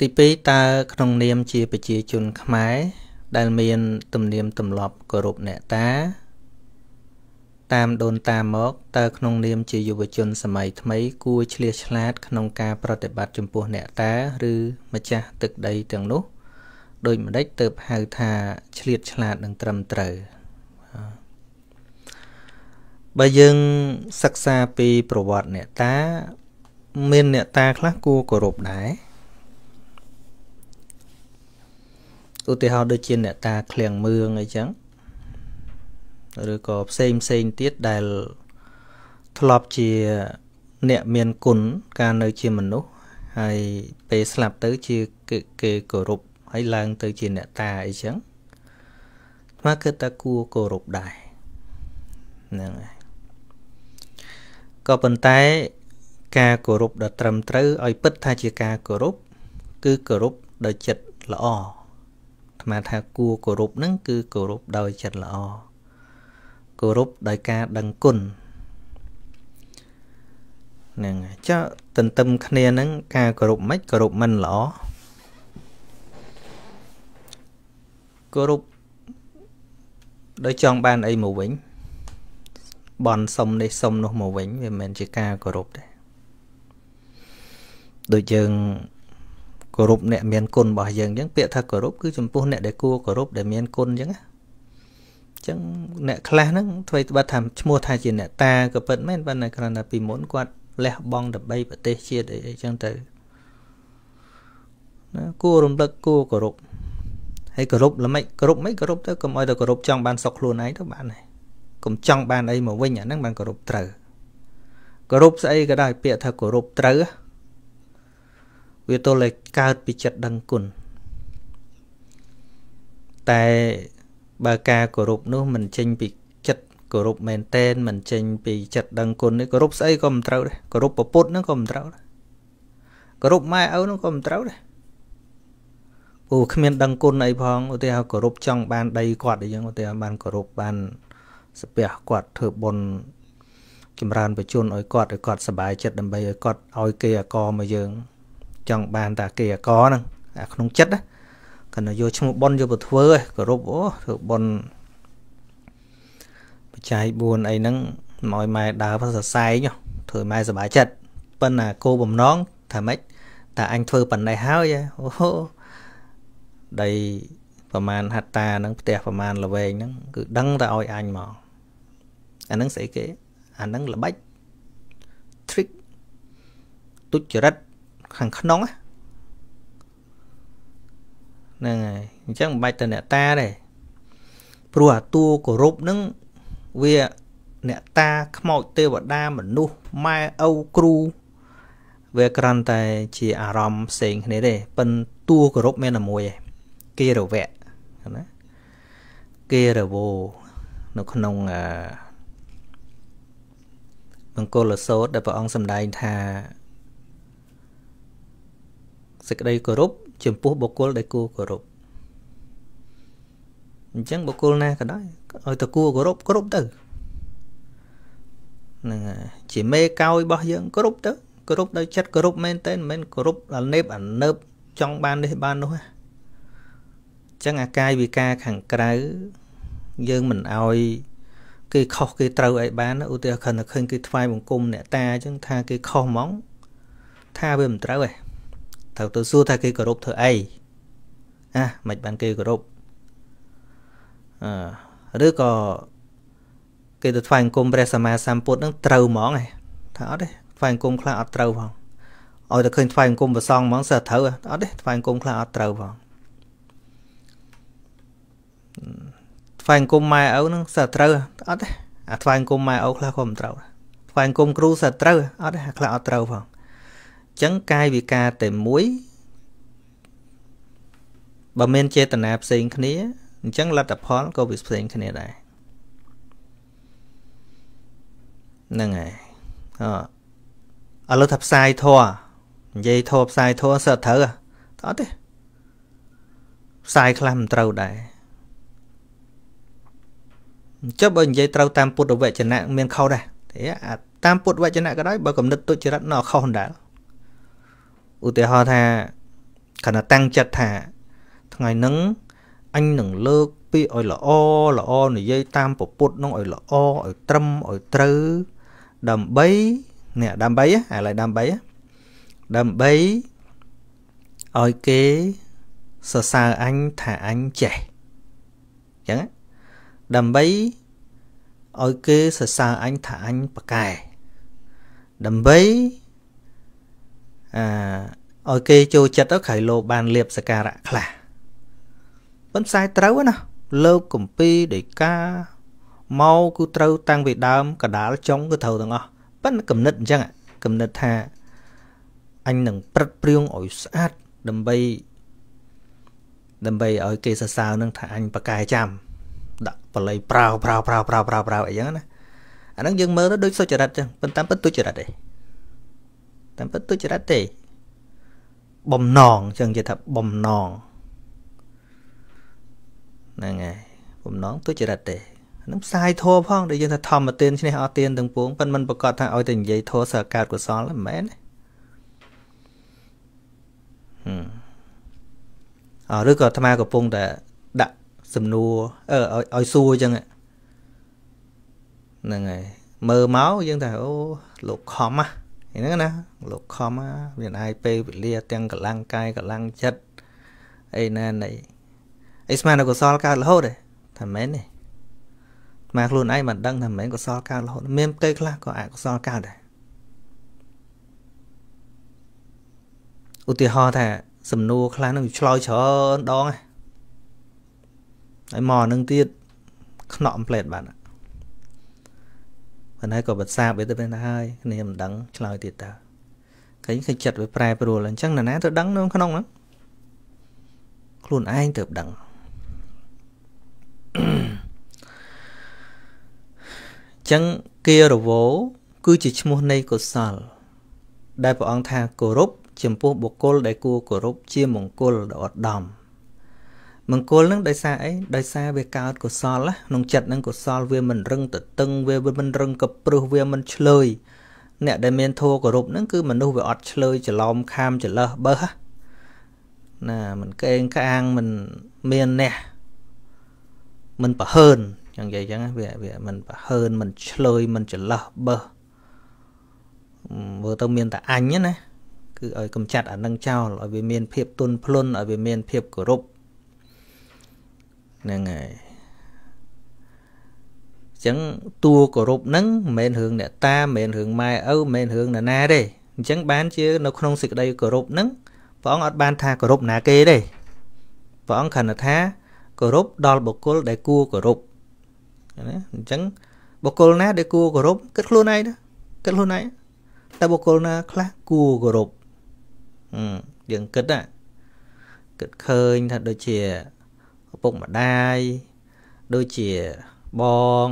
ទី2តើក្នុងនាមជាប្រជាជនខ្មែរដែលមានទំនៀមទម្លាប់គោរពអ្នកតា តាមដូនតាមកតើក្នុងនាមជាយុវជនសម័យថ្មី គួរឆ្លៀសឆ្លាត ក្នុងការប្រតិបត្តិចំពោះអ្នកតាឬម្ចាស់ទឹកដីទាំងនោះដូចម្ដេចទៅហៅថាឆ្លៀតឆ្លាតនិងត្រឹមត្រូវបើយើងសិក្សាពីប្រវត្តិអ្នកតា មានអ្នកតាខ្លះគួរគោរពដែរ ឧទាហរណ៍ដូចជាអ្នកតាឃ្លៀងមឿងអីចឹងឬក៏ផ្សេងផ្សេងទៀតដែលធ្លាប់ជាអ្នកមានគុណកាលនៅជាមនុស្សហើយពេលស្លាប់ទៅជាគេគោរពហើយឡើងទៅជាអ្នកតាអីចឹងស្មើគឺតាគួរគោរពដែរហ្នឹងហើយក៏ប៉ុន្តែការគោរពដ៏ត្រឹមត្រូវឲ្យពិតថាជាការគោរពគឺគោរពដោយចិត្តល្អ អាត្មាថាគួរគោរពនឹងគឺគោរពដោយចិត្តល្អគោរពដោយការដឹងគុណហ្នឹងចុះទន្ទឹមគ្នានឹងការគោរពមិនគោរពមិនល្អគោរពដោយចង់បានអីមកវិញបន់សុំនេះសុំនោះមកវិញវាមិនមែនជាការគោរពទេដូចយើង គោរពអ្នកមានគុណរបស់យើងអញ្ចឹងពាក្យថាគោរពគឺចំពោះអ្នកដែលគួរគោរពដែលមានគុណអញ្ចឹងណាចឹងអ្នកខ្លះហ្នឹងធ្វើត្បិតថាឈ្មោះថាជាអ្នកតាក៏ពិតមែនប៉ុន្តែគ្រាន់តែពីមុនគាត់លះបង់ដើម្បីប្រទេសជាតិអីចឹងទៅណាគួររំលឹកគួរគោរពហើយគោរពល្មិចគោរពមិនគោរពទៅកុំឲ្យតែគោរពចង់បានសុខខ្លួនឯងទៅបានហើយកុំចង់បានអីមកវិញអាហ្នឹងបានគោរពត្រូវគោរពស្អីក៏ដោយពាក្យថាគោរពត្រូវ វាទល់តែកើតពីចិត្តដឹងគុណតែបើការគោរពនោះមិនចេញពីចិត្តគោរពមែនតែនមិនចេញពីចិត្តដឹងគុណនេះគោរពស្អីក៏មិនត្រូវដែរគោរពប្រពុតហ្នឹងក៏មិនត្រូវដែរគោរពម៉ែឪហ្នឹងក៏មិនត្រូវដែរពូគ្មានដឹងគុណអីផងឧទាហរណ៍គោរពចង់បានដីគាត់អីចឹងឧទាហរណ៍បានគោរពបានស្ពះគាត់ធ្វើបុណ្យចម្រើនបជនឲ្យគាត់ឲ្យគាត់សុបាយចិត្តដើម្បីឲ្យគាត់ឲ្យគេអកមកយើង ចង់បានតែគេអកហ្នឹងអាក្នុងចិត្តណាគណៈយកឈ្មោះប៉ុនយកទៅធ្វើឯងគោរពអូធ្វើប៉ុនបច្ច័យ4អីហ្នឹងមកម៉ែដើរសរសែងធ្វើម៉ែសុបាយចិត្តប៉ុន្តែគោបំណងថាម៉េចតែអញធ្វើប៉ុណ្ណេះហើយអូដីប្រមាណហត្តាហ្នឹងផ្ទះប្រមាណល្វែងហ្នឹងគឺដឹងតែឲ្យអញមកអាហ្នឹងស្អីគេអាហ្នឹងល្បិច trick ទុច្ចរិត ខាងក្នុងណាហ្នឹងហើយអញ្ចឹងមិនបាច់ទៅអ្នកតាទេព្រោះអាតួគោរពហ្នឹងវាអ្នកតាខ្មោចទេវតាមនុស្សម៉ែឪគ្រូវាគ្រាន់តែជាអារម្មណ៍ផ្សេងគ្នាទេប៉ិនតួគោរពមានតែមួយឯងគេរវៈណាគេរវោនៅក្នុងអឺមង្គលសោតដែលព្រះអង្គសម្ដែងថា សេចក្តីគោរពចំពោះបុគ្គលដែលគួរគោរពអញ្ចឹងបុគ្គលណាក៏ដោយឲ្យតែគួរគោរពគោរពទៅហ្នឹងហើយជាមេកោយរបស់យើងគោរពទៅគោរពដោយចិត្តគោរពមែនតើមិនមែនគោរពអានេបអានើបចង់បាននេះបាននោះណាអញ្ចឹងអាកាយវិការខាងក្រៅយើងមិនឲ្យគេខុសគេត្រូវអីបានឧទាហរណ៍ខិនឃើញគេថ្វាយបង្គំអ្នកតាអញ្ចឹងថាគេខុសហ្មងថាវាមិនត្រូវទេ ត្រូវទៅសួរថាគេគោរពធ្វើអីអាមិនបានគេគោរពអឺឬក៏គេទៅថ្វាយអង្គមព្រះសម្មាសម្ពុទ្ធនឹងត្រូវហ្មងឯងថាអត់ទេថ្វាយអង្គមខ្លះអត់ត្រូវផងឲ្យតែឃើញថ្វាយអង្គមប្រសងហ្មងសើត្រូវអត់ទេថ្វាយអង្គមខ្លះអត់ត្រូវផងថ្វាយអង្គមម៉ែឪនឹងសើត្រូវអត់ទេអាថ្វាយអង្គមម៉ែឪខ្លះក៏មិនត្រូវថ្វាយអង្គមគ្រូសើត្រូវអត់ទេខ្លះអត់ត្រូវផង ចឹងកាយវិការតែមួយបើមានចេតនាផ្សេងគ្នាអញ្ចឹងលទ្ធផលក៏វាផ្សេងគ្នាដែរហ្នឹងហើយអឥឡូវថាផ្សាយធរនិយាយធរផ្សាយធរសើត្រូវអត់ទេផ្សាយខ្លះមិនត្រូវដែរអញ្ចឹងបើនិយាយត្រូវតាមពុទ្ធវចនៈមានខុសដែរតែតាមពុទ្ធវចនៈក៏ដោយបើគំនិតទុច្ចរិតនៅខុសដែរ ឧទាហរណ៍ថាគាត់តាំងចិត្តថា ថ្ងៃហ្នឹងអញនឹងលើកពាក្យឲ្យល្អល្អនិយាយតាមពពុទ្ធនោះឲ្យល្អឲ្យត្រឹមឲ្យត្រូវដើម្បីនេះដើម្បីឥឡូវដើម្បីដើម្បីឲ្យគេសរសើរអញថាអញចេះអញ្ចឹងដើម្បីឲ្យគេសរសើរអញថាអញប្រកែដើម្បី អឺឲ្យគេចូលចិត្តទៅក្រៃលោបានលៀបសការៈខ្លះប៉ុន្តែត្រូវណាលើកកំពីដីកាមកគឺត្រូវតាំងពីដើមកដាលចុងគឺត្រូវទាំងអស់ប៉ុន្តែគំនិតអញ្ចឹងគំនិតថាអញនឹងព្រឹតព្រៀងឲ្យស្អាតដើម្បីដើម្បីឲ្យគេសរសើរនឹងថាអញប្រកែចាំដាក់បល័យប្រោប្រោប្រោប្រោប្រោប្រោអីចឹងណាអាហ្នឹងយើងមើលទៅដូចសុចរិតចឹងប៉ុន្តែពិតទុច្ចរិតទេ តាមពិតទុច្ចរិតទេបំណងចឹងនិយាយថាបំណងហ្នឹងហើយបំណងទុច្ចរិតទេនឹងផ្សាយធัวផងដែលយើងថាធម្មទានឈ្នះអត់ទានទាំងពួងប៉ុន្តែមិនប្រកាសថាឲ្យតែនិយាយធัวសើកើតកុសលមិនមែនទេហឹមអឬក៏អាត្មាកំពុងតែដាក់សំណួរអឺឲ្យឲ្យសួរអញ្ចឹងហ្នឹងហើយមើលមកយើងថាអូលោកខំ ហ្នឹងណាលោកខំមានអាយពេលវេលាទាំងកម្លាំងកាយកម្លាំងចិត្តអីណាណីអីស្មានតែកុសលកើតរហូតទេថាមែនទេមកខ្លួនឯងមិនដឹងថាមិនមែនកុសលកើតរហូតមានផ្ទៃខ្លះក៏អកុសលកើតដែរឧទាហរណ៍ថាសំណួរខ្លះនឹងឆ្លើយច្រើនដងហើយមកនឹងទៀតខ្នក់ផ្លេតបាត់ ប៉ុន្តែក៏បន្សាបវាទៅទៅហើយគ្នាមិនដឹងឆ្លើយទៀតតើឃើញឃើញចិត្តវាប្រែប្រួលអញ្ចឹងណាទៅដឹងនៅក្នុងហ្នឹងខ្លួនឯងទៅដឹងចឹងគារវោគឺជាឈ្មោះនៃកុសល ដែលព្រះអង្គថាគោរពចំពោះបុគ្គលដែលគួរគោរពជាមង្គលដ៏ឧត្តម មង្គលនឹងដោយសារអីដោយសារវាកើតកុសលក្នុងចិត្តនឹងកុសលវាមិនរឹងទៅតឹងវាមិនរឹងកព្រឹសវាមិនឆ្លើយអ្នកដែលមានធัวគោរពនឹងគឺមនុស្សវាអត់ឆ្លើយច្រឡំខាមច្រលើសបើសណាមិនកេងកាងមិនមានអ្នកមិនប្រហើនចឹងនិយាយចឹងវាវាមិនប្រហើនមិនឆ្លើយមិនច្រឡោះបើសមើលទៅមានតែអញណាគឺឲ្យកំចាត់អានឹងចោលឲ្យវាមានភាពទុនភ្លុនឲ្យវាមានភាពគោរព ហ្នឹងហើយចឹងតួគោរពហ្នឹងមិនមែនរឿងអ្នកតាមិនមែនរឿងម៉ែឪមិនមែនរឿងណាណាទេអញ្ចឹងបានជានៅក្នុងសេចក្តីគោរពហ្នឹងព្រះអង្គអត់បានថាគោរពណាគេទេព្រះអង្គគ្រាន់តែថាគោរពដល់បុគ្គលដែលគួរគោរពណាអញ្ចឹងបុគ្គលណាដែលគួរគោរពគិតខ្លួនឯងគិតខ្លួនឯងតែបុគ្គលណាខ្លះគួរគោរពយើងគិតណាគិតឃើញថាដូចជាឪ ពុកម្ដាយដូចជាបង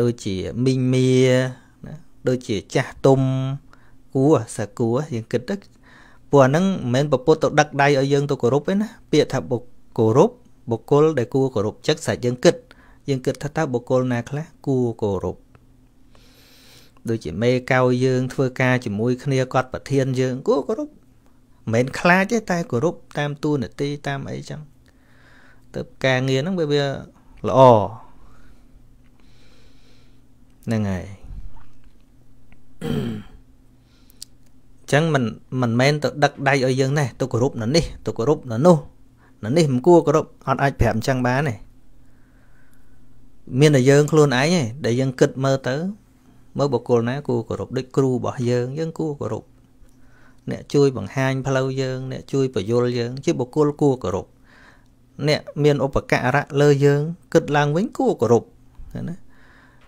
ដូចជាមីងមៀណាដូចជាចាស់ទុំគួរសាគួរយើងគិតទៅព្រោះអាហ្នឹងមិនមែនប្រពុតទៅដឹកដៃឲ្យយើងទៅគោរពទេណាពាក្យថាបុគ្គោរពបុគ្គលដែលគួរគោរពចឹកសាច់យើងគិតយើងគិតថាតើបុគ្គលណាខ្លះគួរគោរពដូចជាមេកៅយើង ធ្វើការជាមួយគ្នាគាត់ប្រធានយើងគួរគោរពមិនមែនខ្លាចទេតែគោរពតាមទូនាទីតាមអីចឹង ទៅការងារហ្នឹងវាវាល្អហ្នឹងហើយចឹងមិនមិនមែនទៅដឹកដៃឲ្យយើងទេទៅគោរពនៅនេះទៅគោរពនៅនោះនៅនេះមិនគួរគោរពអត់អាចប្រាប់អញ្ចឹងបានទេមានតែយើងខ្លួនឯងទេដែលយើងគិតមើលទៅមើលបុគ្គលណាគួរគោរពដូចគ្រូរបស់យើងយើងគួរគោរពអ្នកជួយបង្ហាញផ្លូវយើង អ្នកជួយបញ្យលយើង ជាបុគ្គលគួរគោរព អ្នកមានឧបការៈលើយើង គិតឡើងវិញគួរគោរពណា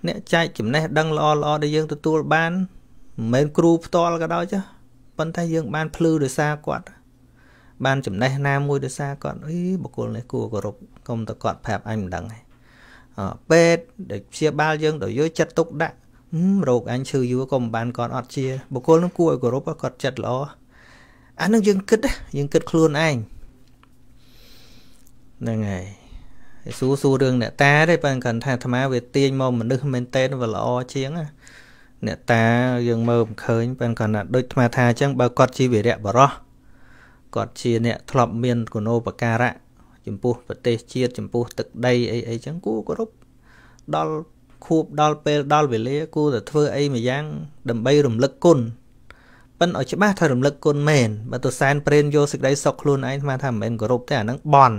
អ្នកចែកចំណេះដឹងល្អល្អដែលយើងទទួលបានមិនមែនគ្រូផ្ទាល់ក៏ដោយចាប៉ុន្តែយើងបានភ្លឺដោយសារគាត់បានចំណេះណាមួយដោយសារគាត់អីបុគ្គលនេះគួរគោរពកុំតែគាត់ប្រាប់អញមិនដឹងទេពេទ្យដែលព្យាបាលយើងដោយយកចិត្តទុកដាក់រោគអញឈឺយូរក៏មិនបានគាត់អត់ជាបុគ្គលនឹងគួរឲ្យគោរពគាត់ចិត្តល្អអានឹងយើងគិតយើងគិតខ្លួនឯង ហ្នឹងហើយសួរសួររឿងអ្នកតាទេបើគាត់ថាអាត្មាវាទាញមកមនុស្សមែនតើវាល្អជាងអ្នកតាយើងមើលមិនឃើញបើគាត់ថាដូចអាត្មាថាអញ្ចឹងបើគាត់ជាវីរៈបរោះគាត់ជាអ្នកធ្លាប់មានគុណូបការៈចំពោះប្រទេសជាតិចំពោះទឹកដីអីអីចឹងគួរគោរពដល់ខួបដល់ពេលដល់វេលាគួរតែធ្វើអីមួយយ៉ាង ដើម្បីរំលឹកគុណប៉ិនឲ្យច្បាស់ថារំលឹកគុណមែនបើទៅសែនព្រេនយកសេចក្តីសុខខ្លួនឯងស្មានថាមិនមែនគោរពទេអាហ្នឹងបន់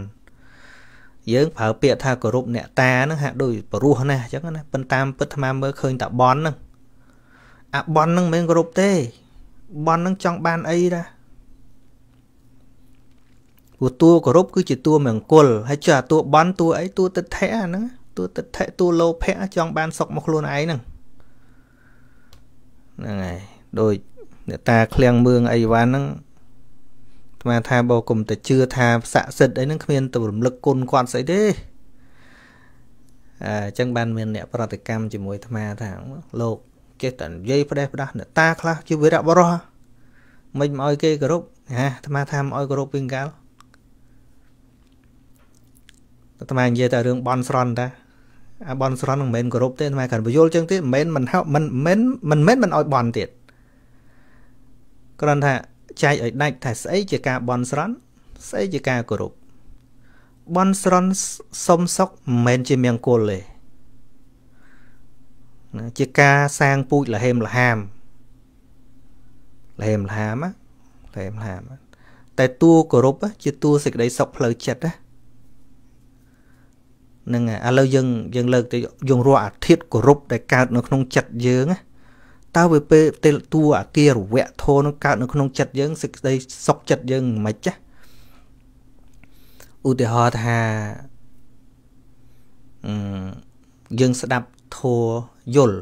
យើងប្រើពាក្យថាគោរពអ្នកតាហ្នឹងហាក់ដូចបរោះណាស់អញ្ចឹងណាប៉ុន្តែតាមពិតអាត្មាមើលឃើញតែបន់ហ្នឹងអាបន់ហ្នឹងមិនមែនគោរពទេបន់ហ្នឹងចង់បានអីដែរព្រោះតួគោរពគឺជាតួមង្គលហើយចុះអាតួបន់តួអីតួទិដ្ឋិអាហ្នឹងតួទិដ្ឋិតួលោភៈចង់បានសុខមកខ្លួនឯងហ្នឹងហ្នឹងហើយដូចអ្នកតាឃ្លាំងមឿងអីវ៉ាន់ហ្នឹង ស្មានថាបើគុំតែជឿថាស័ក្តិសិទ្ធអីហ្នឹងគ្មានទៅរំលឹកគុណគាត់ស្អីទេអញ្ចឹងបានមានអ្នកប្រតិកម្មជាមួយអាត្មាថាលោកចេះតែនិយាយផ្ដេសផ្ដាស់អ្នកតាខ្លះជាវីរៈបរោះមិនមកឲ្យគេគោរពណាអាត្មាថាមកឲ្យគោរពវិញកាលអាត្មានិយាយតែរឿងបន់ស្រន់តាអាបន់ស្រន់មិនមែនគោរពទេអាត្មាកាន់បញ្យល់ចឹងទៀតមិនមែនមិនហៅមិនមិនមិនមែនមិនឲ្យបន់ទៀតគ្រាន់ថា ចែកឲ្យដាច់ថាស្អីជាការបន់ស្រន់ស្អីជាការគោរពបន់ស្រន់សុំសុកមិនមែនជាមង្គលទេជាការសាងពូជលហេមលហាមលហេមលហាមលហេមលហាមតែតួគោរពជាតួសេចក្តីសុខផ្លូវចិត្តណានឹងឥឡូវយើងយើងលើកទៅយើងរកអាធិធគោរពដែលកើតនៅក្នុងចិត្តយើង តើវាពេលទេតួអាគារវៈធននឹងកើតនៅក្នុងចិត្តយើងសេចក្តីសុខចិត្តយើងមិនចាឧទាហរណ៍ថាអឺយើងស្ដាប់ធัวយល់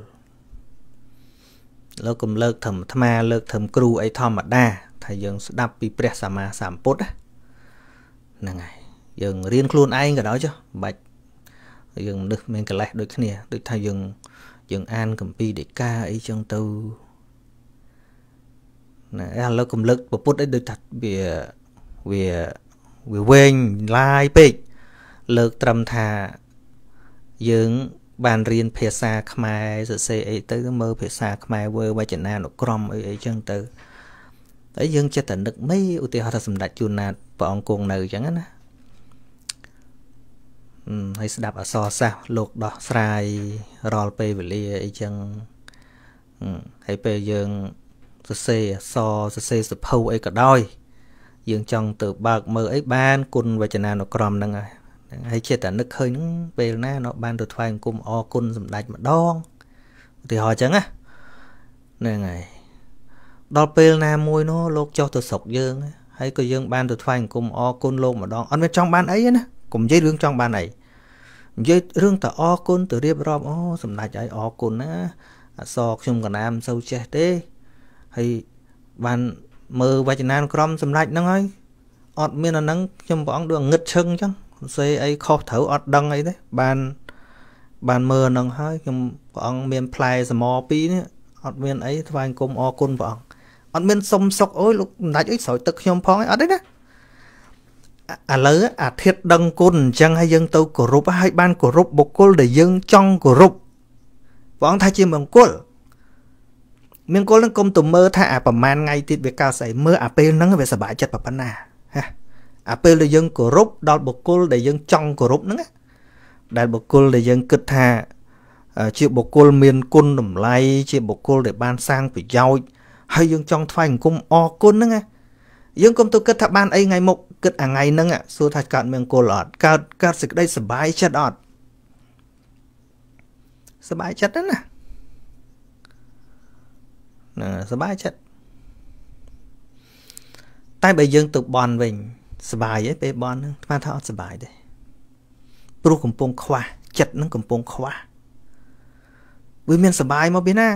លោកកំលើកធម្មអាត្មាលើកធម្មគ្រូអីធម្មតាថាយើងស្ដាប់ពីព្រះសម្មាសម្ពុទ្ធហ្នឹងហើយយើងរៀនខ្លួនឯងក៏ដោយចុះមិនបាច់យើងមនុស្សមានកិលេសដូចគ្នាដូចថាយើង យើងអានកម្ពីដេកាអីចឹងទៅណាឥឡូវកំលឹកពុទ្ធអីដូចថាវាវាវាវែងឡាយពេកលើកត្រឹមថាយើងបានរៀនភាសាខ្មែរសរសេរអីទៅមើលភាសាខ្មែរវើវចនានុក្រមអីអីចឹងទៅហើយយើងចិត្តតែនឹកមិនឧទាហរណ៍ថាសម្ដេចជួនណាតព្រះអង្គគង់នៅចឹងណា ហើយស្ដាប់អសរសាស្ត្រលោកដោះស្រាយរាល់ពេលវេលាអីចឹងហើយពេលយើងសរសេរអសរសរសេរសភៅអីក៏ដោយ យើងចង់ទៅបើកមើលអីបានគុណវចនានុក្រមហ្នឹងហើយហើយចិត្តតែនឹកឃើញហ្នឹងពេលណា nó បានទៅថ្វាយអង្គមអរគុណសម្ដេចម្ដងឧទាហរណ៍ចឹងណាហ្នឹងហើយដល់ពេលណាមួយនោះលោកចុះទៅស្រុកយើងហើយក៏យើងបានទៅថ្វាយអង្គមអរគុណលោកម្ដងអត់មានចង់បានអីណា កុំនិយាយរឿងចង់បានអីនិយាយរឿងតអរគុណទៅរៀបរាប់អូសម្ដេចឲ្យអរគុណណាអសរខ្ញុំកណាមសូវចេះទេហើយបានមើលវចនានុក្រមសម្ដេចហ្នឹងហើយអត់មានអាហ្នឹងខ្ញុំព្រះអង្គដូចងឹតឈឹងអញ្ចឹងសេអីខុសត្រូវអត់ដឹងអីទេបានបានមើលហ្នឹងហើយខ្ញុំព្រះអង្គមានផ្លែសមពីរនេះអត់មានអីថ្វាយគុំអរគុណព្រះអង្គអត់មានសុំសុកអូយលោកសម្ដេចអីស្រោចទឹកខ្ញុំផងអីអត់ទេណា ឥឡូវអាធិធដឹងគុណអញ្ចឹងហើយយើងទៅគោរពហើយបានគោរពបុគ្គលដែលយើងចង់គោរពព្រះអង្គថាជាមង្គលមង្គលនឹងគុំទៅមើលថាអាប្រហែលថ្ងៃទៀតវាកើតស្អីមើលអាពេលហ្នឹងវាសប្បាយចិត្តប៉ុណ្ណាហាអាពេលដែលយើងគោរពដល់បុគ្គលដែលយើងចង់គោរពហ្នឹងដែលបុគ្គលដែលយើងគិតថាជាបុគ្គលមានគុណតម្លៃជាបុគ្គលដែលបានសាងប្រយោជន៍ហើយយើងចង់ថ្វាយអង្គមអរគុណហ្នឹងណា យើងកុំទៅគិតថាបានអីថ្ងៃមុខគិតអាថ្ងៃហ្នឹងសួរថាកើតមង្គលអត់កើតកើតសេចក្តីសុបាយចិត្តអត់សុបាយចិត្តណាណាសុបាយចិត្តតែបើយើងទៅបន់វិញសុបាយឯងពេលបន់ហ្នឹងស្មានថាអត់សុបាយទេព្រោះកំពុងខ្វះចិត្តហ្នឹងកំពុងខ្វះវាមានសុបាយមកពីណា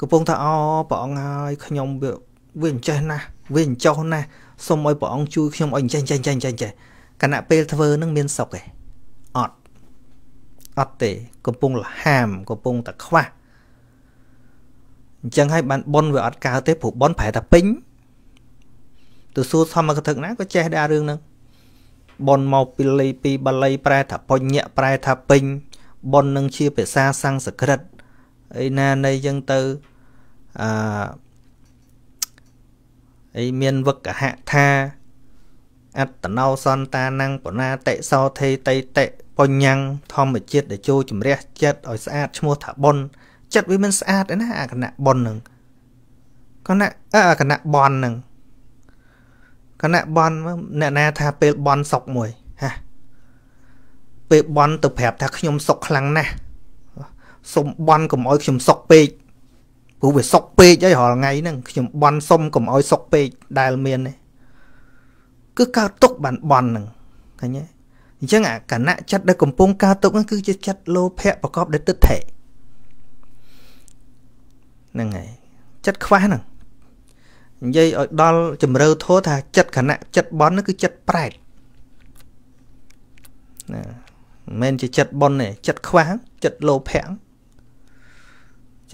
កំពុងថាអូព្រះអង្គហើយខ្ញុំវាវាអញ្ចេះណាស់ វាអញ្ចោះណាស់សូមឲ្យព្រះអង្គជួយខ្ញុំឲ្យអញ្ចេះចេះចេះចេះចេះគណៈពេលធ្វើនឹងមានសុខទេអត់អត់ទេ កំពុងលហាមកំពុងតែខ្វះអញ្ចឹងហើយបានប៉ុនវាអត់កើទេព្រោះប៉ុនប្រែតែពេញទៅសួរធម្មកថាណាក៏ចេះដែររឿងហ្នឹងប៉ុនមកពីលីពីបាលីប្រែថាបញ្ញៈប្រែថាពេញប៉ុននឹងជាភាសាសំស្ក្រឹតឯណានៃអញ្ចឹងទៅអឺ អីមានវឹកហៈថាអត្តណោសន្តានังបណាតិសោថេតៃតិបញ្ញាំងធម្មជាតិដែលចូលជំរះចិត្តឲ្យស្អាតឈ្មោះថាបុណ្យចិត្តវាមិនស្អាតទេណាអាគណៈបុណ្យហ្នឹងគណៈអាគណៈបន់ហ្នឹងគណៈបន់អ្នកណាថាពេលបន់សុកមួយហាពេលបន់ទៅប្រាប់ថាខ្ញុំសុកខ្លាំងណាស់សុំបន់កុំឲ្យខ្ញុំសុកពេក ព្រោះវាសុកពេកហើយរាល់ថ្ងៃហ្នឹងខ្ញុំបន់សុំកុំឲ្យសុកពេកដែលមានទេគឺកើតទុកបានបន់ហ្នឹងឃើញទេអញ្ចឹងអាគណៈចិត្តដែលកំពុងកើតទុកហ្នឹងគឺជាចិត្តលោភៈប្រកបដោយទិដ្ឋិហ្នឹងហើយចិត្តខ្វះហ្នឹងនិយាយឲ្យដល់ជំរឿធោះថាចិត្តគណៈចិត្តបន់ហ្នឹងគឺចិត្តប្រែតណាមិនមែនជាចិត្តបន់ទេចិត្តខ្វះចិត្តលោភៈ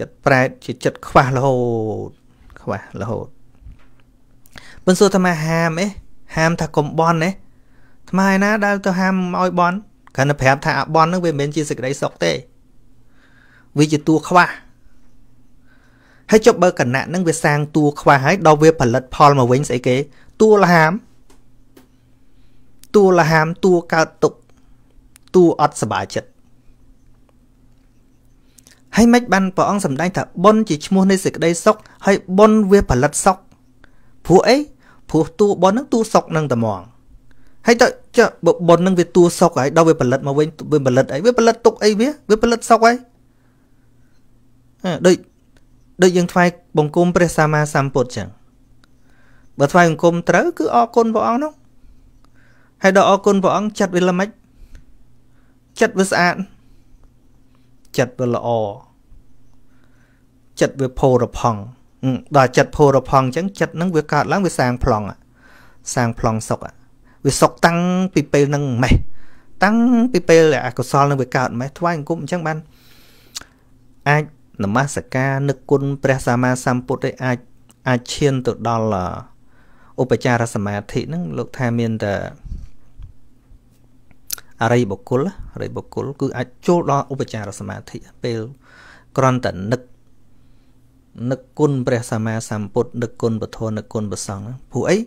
ចិត្តប្រែតជាចិត្តខ្វះរហូតខ្វះរហូតមិនសួរថាមកហាមអីហាមថាកុំបន់ទេថ្មឯណាដែលទៅហាមឲ្យបន់គ្រាន់តែប្រាប់ថាអាបន់នឹងវាមិនមែនជាសេចក្តីសុខទេវាជាតួខ្វះហើយចុះបើគណៈនឹងវាសាងតួខ្វះហើយដល់វាផលិតផលមកវិញស្អីគេតួលហាមតួលហាមតួកើតទុកតួអត់សบายចិត្ត ហើយមិនបានព្រះអង្គសម្ដែងថាបុណ្យជាឈ្មោះនៃសេចក្តីសុខហើយបុណ្យវាផលិតសុខព្រោះអីព្រោះតួបុណ្យហ្នឹងតួសុខនឹងតែហ្មងហើយតើចុះបុណ្យហ្នឹងវាតួសុខហើយដល់វាផលិតមកវិញវាផលិតអីវាផលិតទុកអីវាវាផលិតសុខហើយដូចដូចយើងថ្វាយបង្គំព្រះសម្មាសម្ពុទ្ធចឹងបើថ្វាយបង្គំត្រូវគឺអរគុណព្រះអង្គនោះហើយដល់អរគុណព្រះអង្គចិត្តវាល្មិចចិត្តវាស្អាត ចិត្តវាល្អចិត្តវាផូរផង់ដល់ចិត្តផូរផង់អញ្ចឹងចិត្តនឹងវាកើតឡើងវាសាងប្លង់សាងប្លង់សុខវាសុខតាំងពីពេលនឹងម៉េះតាំងពីពេលអកុសលនឹងវាកើតម៉េះថ្វាយអង្គមអញ្ចឹងបានអាចនមស្ការនឹកគុណព្រះសម្មាសម្ពុទ្ធឯអាចអាចឈានទៅដល់ឧបចារសមាធិហ្នឹងលោកថាមានតែ អរិយបុគ្គលអរិយបុគ្គលគឺអាចចូលដល់ឧបចារសមាធិពេលក្រន់តែនឹកនឹកគុណព្រះសម្មាសម្ពុទ្ធនឹកគុណពធនឹកគុណព្រះសង្ឃព្រោះអី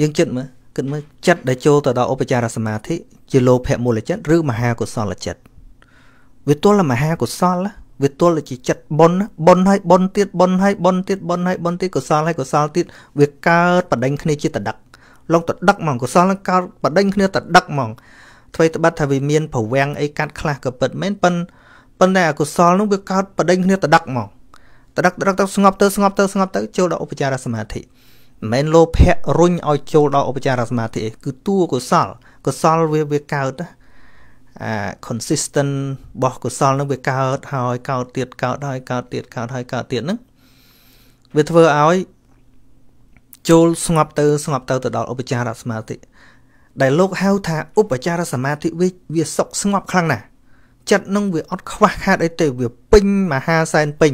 យើងចិត្តមើលគិតមើលចិត្តដែលចូលទៅដល់ឧបចារសមាធិជាលោភៈមូលចិត្តឬមហាកុសលចិត្តវាទល់តែមហាកុសលវាទល់តែជាចិត្តបុណ្យបុណ្យហើយបុណ្យទៀតបុណ្យហើយបុណ្យទៀតបុណ្យហើយបុណ្យទៀតកុសលហើយកុសលទៀតវាកើតបដិញគ្នាជាតដឹកឡងតដឹកហ្មងកុសលនឹងកើតបដិញគ្នាតដឹកហ្មង អ្វីត្បិតថាវាមានប្រវាំងអីកាត់ខ្លះក៏ពិតមែនប៉ុនប៉ុន្តែអកុសលនោះវាកើតបដិញគ្នាតដឹកហ្មងតដឹកតដឹកទៅស្ងប់ទៅស្ងប់ទៅស្ងប់ទៅចូលដល់ឧបចារសមាធិមិនមែនលោភៈរុញឲ្យចូលដល់ឧបចារសមាធិគឺតួកុសលកុសលវាវាកើតអា consistent របស់កុសលនឹងវាកើតហើយកើតទៀតកើតហើយកើតទៀតកើតហើយកើតទៀតហ្នឹងវាធ្វើឲ្យចូលស្ងប់ទៅស្ងប់ទៅទៅដល់ឧបចារសមាធិ ដែលលោកហៅថាឧបចារសមាធិវាវាសុខស្ងប់ខ្លាំងណាស់ចិត្តនឹងវាអត់ខ្វះខាតអីទេវាពេញមហាសែនពេញ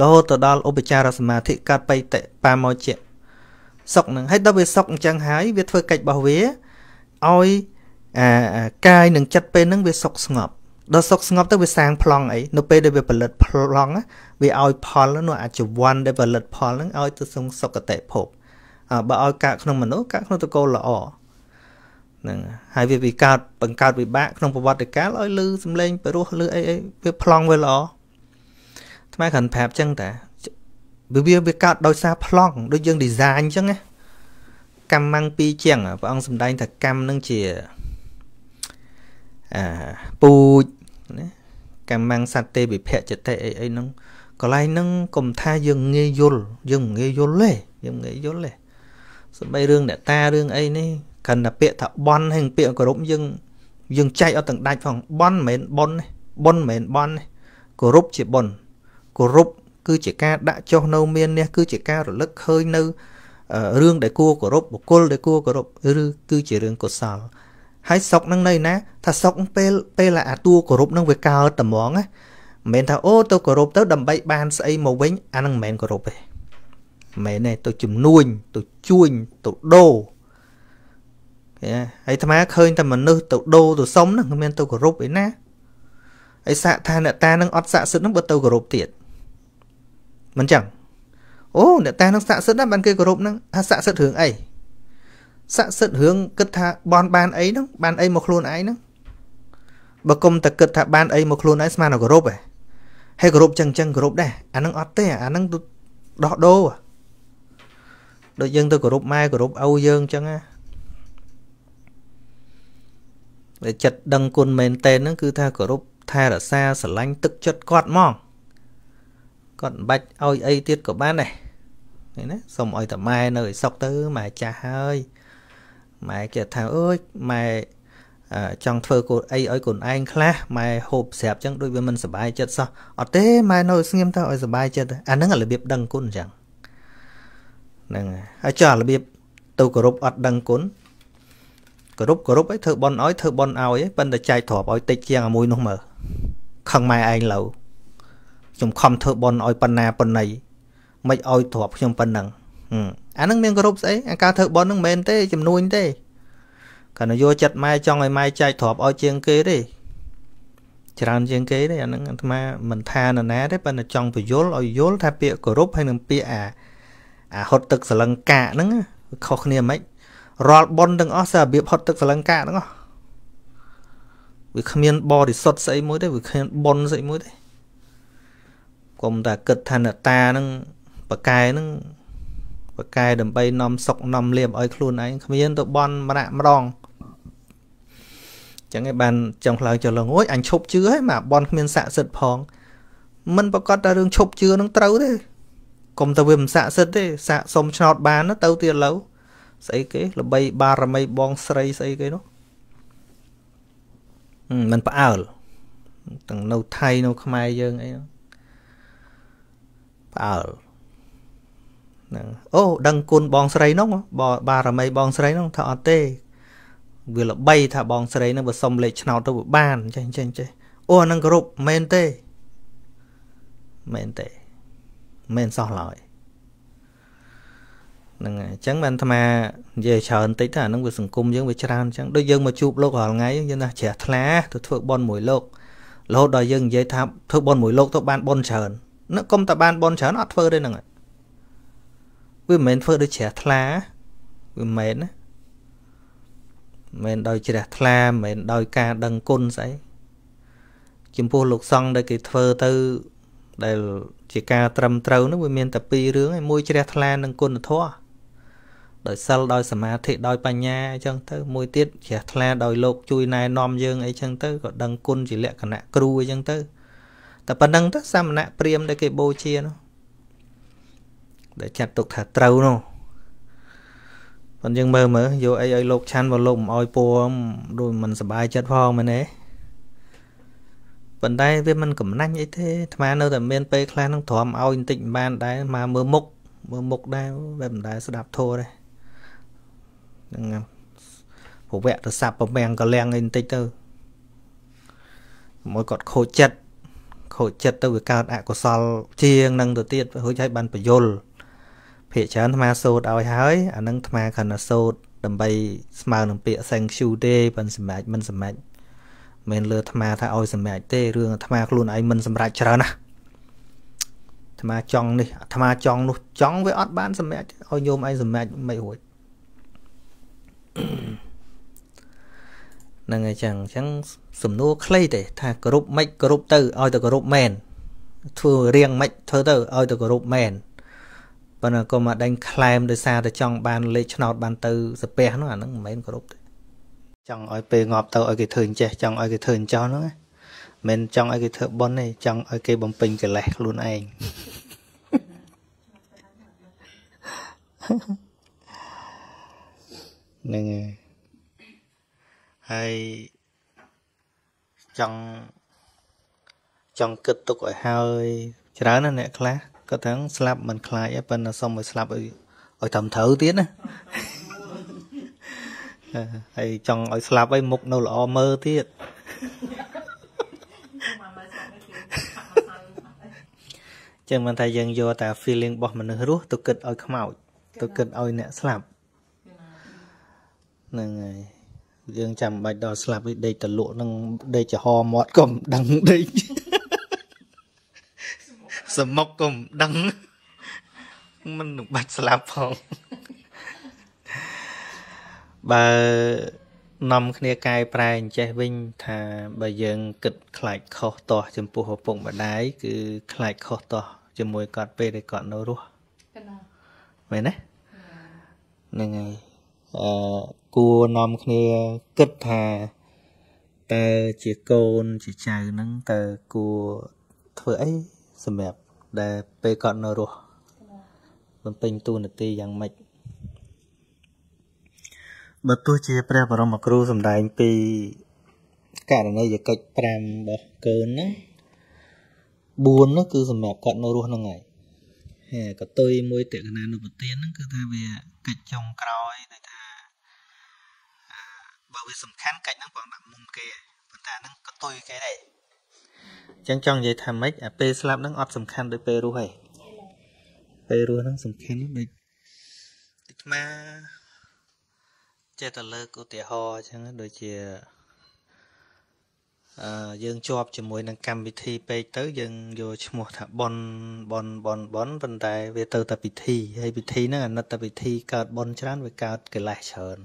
រហូតទៅដល់ឧបចារសមាធិកើតបៃតិបាមកជាសុខនឹងហើយដល់វាសុខអញ្ចឹងហើយវាធ្វើកិច្ចរបស់វាឲ្យអាកាយនិងចិត្តពេលហ្នឹងវាសុខស្ងប់ដល់សុខស្ងប់ទៅវាសាងប្លង់អីនៅពេលដែលវាផលិតប្លង់វាឲ្យផលនោះអាជីវ័នដែលផលិតផលហ្នឹងឲ្យទៅសុងសុគតិភពបើឲ្យកាកក្នុងមនុស្សកាកក្នុងតកូលល្អ ហ្នឹងហើយវាវិកើតបង្កើតវិបាកក្នុងប្រវត្តិកាលឲ្យលឺសំឡេងបរោះលឺអីអីវាប្លង់វាល្អថ្មគ្រាន់ប្រាប់ចឹងតាវាវាវាកើតដោយសារប្លង់ដូចយើង design អញ្ចឹងណាកម្មម៉ាំងពីរជាងព្រះអង្គសម្ដែងថាកម្មនឹងជាអាពូជណាកម្មម៉ាំងសត្វទេវិភៈចតិអីអីហ្នឹងកន្លែងហ្នឹងកុំថាយើងងាយយល់យើងមិនងាយយល់ទេយើងងាយយល់ទេសម្បីរឿងអ្នកតារឿងអីនេះ គ្រាន់តែពាក្យថាបន់ហើយពាក្យគោរពយើងយើងចែកអត់ទាំងដាច់ផងបន់មិនមែនបន់ទេបន់មិនមែនបន់ទេគោរពជាបន់គោរពគឺជាការដាក់ចុះនៅមាននេះគឺជាការរលឹកឃើញនៅរឿងដែលគួរគោរពបុគ្គលដែលគួរគោរពឬគឺជារឿងកុសលហើយសុកនឹងនៅណាថាសុកពេលពេលអាតួគោរពនឹងវាកើតត្មងណាមិនមែនថាអូទៅគោរពទៅដើម្បីបានស្អីមកវិញអានឹងមិនមែនគោរពទេមិនមែនទេទៅជំនួញទៅជួញទៅដូរ ហើយអាត្មាឃើញតែមនុស្សទៅដូរទៅសុំហ្នឹងមិនមែនទៅគោរពឯណាហើយសាកថាអ្នកតានឹងអត់ស័ក្តិសិទ្ធនឹងបើទៅគោរពទៀតមិនចឹងអូអ្នកតានឹងស័ក្តិសិទ្ធិណាបានគេគោរពហ្នឹងអាស័ក្តិសិទ្ធិរឿងអីស័ក្តិសិទ្ធិរឿងគិតថាបនបានអីហ្នឹងបានអីមកខ្លួនឯងហ្នឹងបើគុំតែគិតថាបានអីមកខ្លួនឯងស្មានតែគោរពឯងហើយគោរពចឹងចឹងគោរពដែរអាហ្នឹងអត់ទេអាហ្នឹងដោះដូរដូចយើងទៅគោរពម៉ែគោរពឪយើងចឹងណា តែចិត្តដឹងគុណមែនតើហ្នឹងគឺថាគោរពថែរក្សាស្រឡាញ់ទឹកចិត្តគាត់ហ្មងគាត់មិនបាច់ឲ្យអីទៀតក៏បានដែរឃើញណាសុំឲ្យតាម៉ែនៅឲ្យសុកទៅម៉ែចាស់ហើយម៉ែគេថាអើយម៉ែចង់ធ្វើកូនអីឲ្យកូនឯងខ្លះម៉ែហូបស្រាប់ចឹងដូចវាមិនសុបាយចិត្តសោះអត់ទេម៉ែនៅស្ងៀមទៅឲ្យសុបាយចិត្តអាហ្នឹងរបៀបដឹងគុណចឹងហ្នឹងហើយចុះរបៀបទៅគោរពអត់ដឹងគុណ គោរពគោរពឲ្យធ្វើបន់ឲ្យធ្វើបន់ឲ្យប៉ុន្តែចែកទ្រព្យឲ្យតិចជាងអាមួយនោះមើលខឹងម៉ែឯងលើខ្ញុំខំធ្វើបន់ឲ្យប៉ុណ្ណាប៉ុណ្ណីមិនឲ្យទ្រព្យខ្ញុំប៉ុណ្ណឹងអានឹងមានគោរពស្អីអាការធ្វើបន់នឹងមិនមែនទេចំនួនទេគ្រាន់តែយកចិត្តម៉ែចង់ឲ្យម៉ែចែកទ្រព្យឲ្យជាងគេទេច្រើនជាងគេទេអានឹងអាត្មាមិនថានរណាទេប៉ុន្តែចង់បញ្យល់ឲ្យយល់ថាពាក្យគោរពហើយនឹងពាក្យអាអាហត់ទឹកសលង្កាហ្នឹងខុសគ្នាមិន រាល់ប៉ុនទាំងអស់សាររបៀបហត់ទឹកសលង្កាទាំងអស់វាគ្មានបរិសុទ្ធស្អីមួយទេវាគ្មានប៉ុនស្អីមួយទេកុំតែគិតថាអ្នកតាហ្នឹងបកែហ្នឹងបកែដើម្បីនាំសុកនាំលៀបឲ្យខ្លួនឯងគ្មានទៅបន់ម្នាក់ម្ដងចឹងឯងបានចង់ខ្លោចចលងអូយអញឈប់ជឿហើយមកបន់គ្មានស័ក្តិសិទ្ធិផងមិនប្រកាសតែរឿងឈប់ជឿនឹងត្រូវទេកុំទៅវាមិនស័ក្តិសិទ្ធិទេសាកសុំឆ្នោតបានទៅទៀតឡូវ ស្អីគេល្បីបារមីបងស្រីស្អីគេនោះមិនផ្អើលទាំងនៅថៃនៅខ្មែរយើងអីផ្អើលហ្នឹងអូដឹងគុណបងស្រីនោះបារមីបងស្រីនោះថាអត់ទេវាល្បីថាបងស្រីនឹងបើសុំលេខឆ្នោតទៅបានចេះចេះចេះអូអានឹងគ្រប់មែនទេមែនទេមែនសោះឡើយ ហ្នឹងហើយអញ្ចឹងបានអាត្មានិយាយច្រើនតិចទៅអាហ្នឹងវាសង្គមយើងវាច្រើនអញ្ចឹងដូចយើងមកជួបលោករាល់ថ្ងៃយើងណាជ្រះថ្លាទៅធ្វើបន់មួយលោករហូតដល់យើងនិយាយថាធ្វើបន់មួយលោកទៅបានបន់ច្រើននឹកកុំតែបានបន់ច្រើនអត់ធ្វើទេហ្នឹងវាមិនមែនធ្វើដូចជ្រះថ្លាវាមិនមែនណាមិនមែនដោយជ្រះថ្លាមិនមែនដោយការដឹងគុណស្អីចំពោះលោកសង្ឃដែលគេធ្វើទៅដែលជាការត្រឹមត្រូវនោះវាមានតែពីររឿងឯមួយជ្រះថ្លានឹងគុណធម៌ ដោយសិលដោយសមាធិដោយបញ្ញាអញ្ចឹងទៅមួយទៀតជ្រះថ្លាដោយលោកជួយណែនាំយើងអីចឹងទៅក៏ដឹងគុណជាលក្ខណៈគ្រូអីចឹងទៅតែប៉ុណ្្នឹងទៅសាមណៈព្រាមដែលគេបូជានោះដែលចាត់ទុកថាត្រូវនោះប៉ុន្តែយើងមើលមើលយកអីឲ្យលោកឆាន់បើលោកមិនអោយពួរដូចមិនសบายចិត្តផងមែនទេប៉ុន្តែវាមិនកំណាញ់អីទេអាត្មានៅតែមានពេលខ្លះនឹងទ្រាំឲ្យបន្តិចបានដែរមកមើលមុខមើលមុខដែរវាមិនដែលស្ដាប់ធោះដែរ ហ្នឹងប្រវៈទៅសាប់ប្រមាំងកលាំងអីបន្តិចទៅមួយគាត់ខូចចិត្តខូចចិត្តទៅវាកើតអកុសល ជាងនឹងទៅទៀតរួចហើយបានបញ្យលភាកច្រើនអាត្មាសូត្រឲ្យហើយអានឹងអាត្មាគ្រាន់តែសូត្រដើម្បីស្មើនឹងពាក្យ thank you ទេប៉ុន្តែសម្រាប់មិនសម្រាប់មិនលើអាត្មាថាឲ្យសម្រេចទេរឿងអាត្មាខ្លួនឯងមិនសម្រេចច្រើនណាអាត្មាចង់នេះអាត្មាចង់នោះចង់វាអត់បានសម្រេចឲ្យញោមឯងសម្រេចមិនរួច ហ្នឹងហើយចឹងអញ្ចឹងសំណួរខ្លីទេថាគោរពមិនគោរពទៅឲ្យទៅគោរពមែនធ្វើរៀងមិនធ្វើទៅឲ្យទៅគោរពមែនប៉ុន្តែក៏មកដេញក្លែមដោយសារតែចង់បានលេខឆ្នោតបានទៅសាពះនោះអាហ្នឹងមិនមែនគោរពទេចង់ឲ្យពេលងាប់ទៅឲ្យគេធ្វើអញ្ចេះចង់ឲ្យគេធ្វើអញ្ចោះហ្នឹងមិនចង់ឲ្យគេធ្វើប៉ុនទេចង់ឲ្យគេបំពេញកិលេសខ្លួនឯងហ្នឹងហើយចង់ចង់គិតទុកឲ្យហើយច្រើនណាអ្នកខ្លះគាត់ថាស្លាប់មិនខ្លាចទេប៉ុន្តែសុំឲ្យស្លាប់ឲ្យឲ្យត្រឹមត្រូវទៀតណាហើយចង់ឲ្យស្លាប់ឲ្យមុខនៅល្អមើលទៀតចឹងមិនថាយើងយកតែ feeling របស់មនុស្សរស់ទៅគិតឲ្យខ្មោចទៅគិតឲ្យអ្នកស្លាប់ ហ្នឹងហើយយើងចាំបាច់ដល់ស្លាប់ដេកតលក់នឹងដេកចំហមាត់ក៏មិនដឹងដេកសមុកក៏មិនដឹងមិនបាច់ស្លាប់ផងបើនាំគ្នាកែប្រែអញ្ចេះវិញថាបើយើងគិតខ្លាចខុសទាស់ចំពោះឪពុកម្ដាយគឺខ្លាចខុសទាស់ជាមួយគាត់ពេលដែលគាត់នៅរស់មែនទេហ្នឹងហើយ អឺគួរនាំគ្នាគិតថាតើជាកូនជាចៅហ្នឹងតើគួរធ្វើអីសម្រាប់ដែលពេលគាត់នៅរស់បំពេញតួនាទីយ៉ាងម៉េចបើទោះជាព្រះបរមគ្រូសម្ដែងពីករណីយកិច្ច5របស់កូនណា4នោះគឺសម្រាប់គាត់នៅរស់ហ្នឹងហើយកកតុយមួយតេកណានុពទានហ្នឹងគឺថាវាកិច្ចចុងក្រោយដូចថា បើវាសំខាន់កិច្ចហ្នឹងបងដាក់មុំគេប៉ុន្តែហ្នឹងកតុយគេដែរអញ្ចឹងចង់និយាយថាម៉េចអាពេលស្លាប់ហ្នឹងអត់សំខាន់ដូចពេលរស់ទេពេលរស់ហ្នឹងសំខាន់ដូចដូចអាចេះតែលើកឧទាហរណ៍អញ្ចឹងដូចជាអឺយើងជាប់ជាមួយនឹងកម្មវិធីពេកទៅ យើងយកឈ្មោះថាប៉ុនប៉ុនប៉ុនប៉ុនប៉ុន្តែវាទៅតែពិធីហើយពិធីហ្នឹងអាណិតតែពិធីកើតប៉ុនច្រើនវាកើតកិលេសច្រើន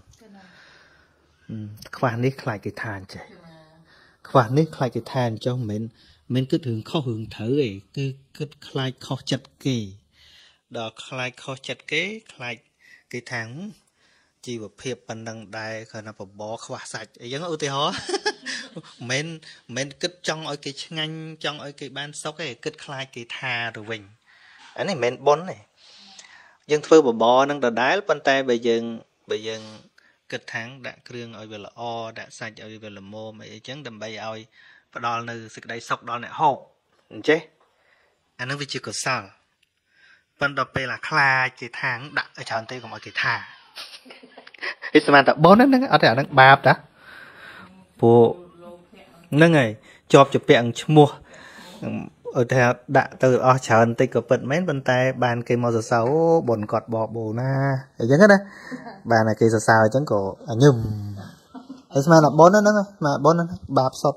ខ្វះនេះខ្លាចគេថាអញ្ចេះខ្វះនេះខ្លាចគេថាអញ្ចឹងមិនមែនមិនគិតរឿងខុសរឿងត្រូវទេគឺគិតខ្លាចខុសចិត្តគេដល់ខ្លាចខុសចិត្តគេខ្លាចគេថាជីវភាពប៉ុណ្ណឹងដែរគ្រាន់តែបបរខ្វះសាច់អីចឹងឧទាហរណ៍មិនមិនគិតចង់ឲ្យគេឆ្ងាញ់ចង់ឲ្យគេបានសុខទេគិតខ្លាចគេថាទៅវិញអានេះមិនមែនប៉ុនទេយើងធ្វើបបរនឹងដដែលប៉ុន្តែបើយើងបើយើង គិតថាងដាក់គ្រឿងឲ្យវាល្អដាក់សាច់ឲ្យវាល្មមអីចឹងដើម្បីឲ្យផ្ដល់នៅសេចក្តីសុខដល់អ្នកហូបអញ្ចេះអានឹងវាជាកុសលប៉ុន្តែពេលអាខ្លាចគេថាងដាក់ឲ្យច្រើនទេកុំឲ្យគេថាវាស្មានតែបនហ្នឹងអត់ទេអាហ្នឹងបាបតាពួកហ្នឹងហើយជាប់ជាពាក់នឹងឈ្មោះ អត់ថាដាក់ទៅអស់ច្រើនតិចក៏ពិតមែនប៉ុន្តែបានគេមកសរសើរអូបនគាត់បបោណាអញ្ចឹងណាបានតែគេសរសើរអញ្ចឹងក៏ញឹមហើយស្មានតែបនហ្នឹងមកបនហ្នឹងបាបសព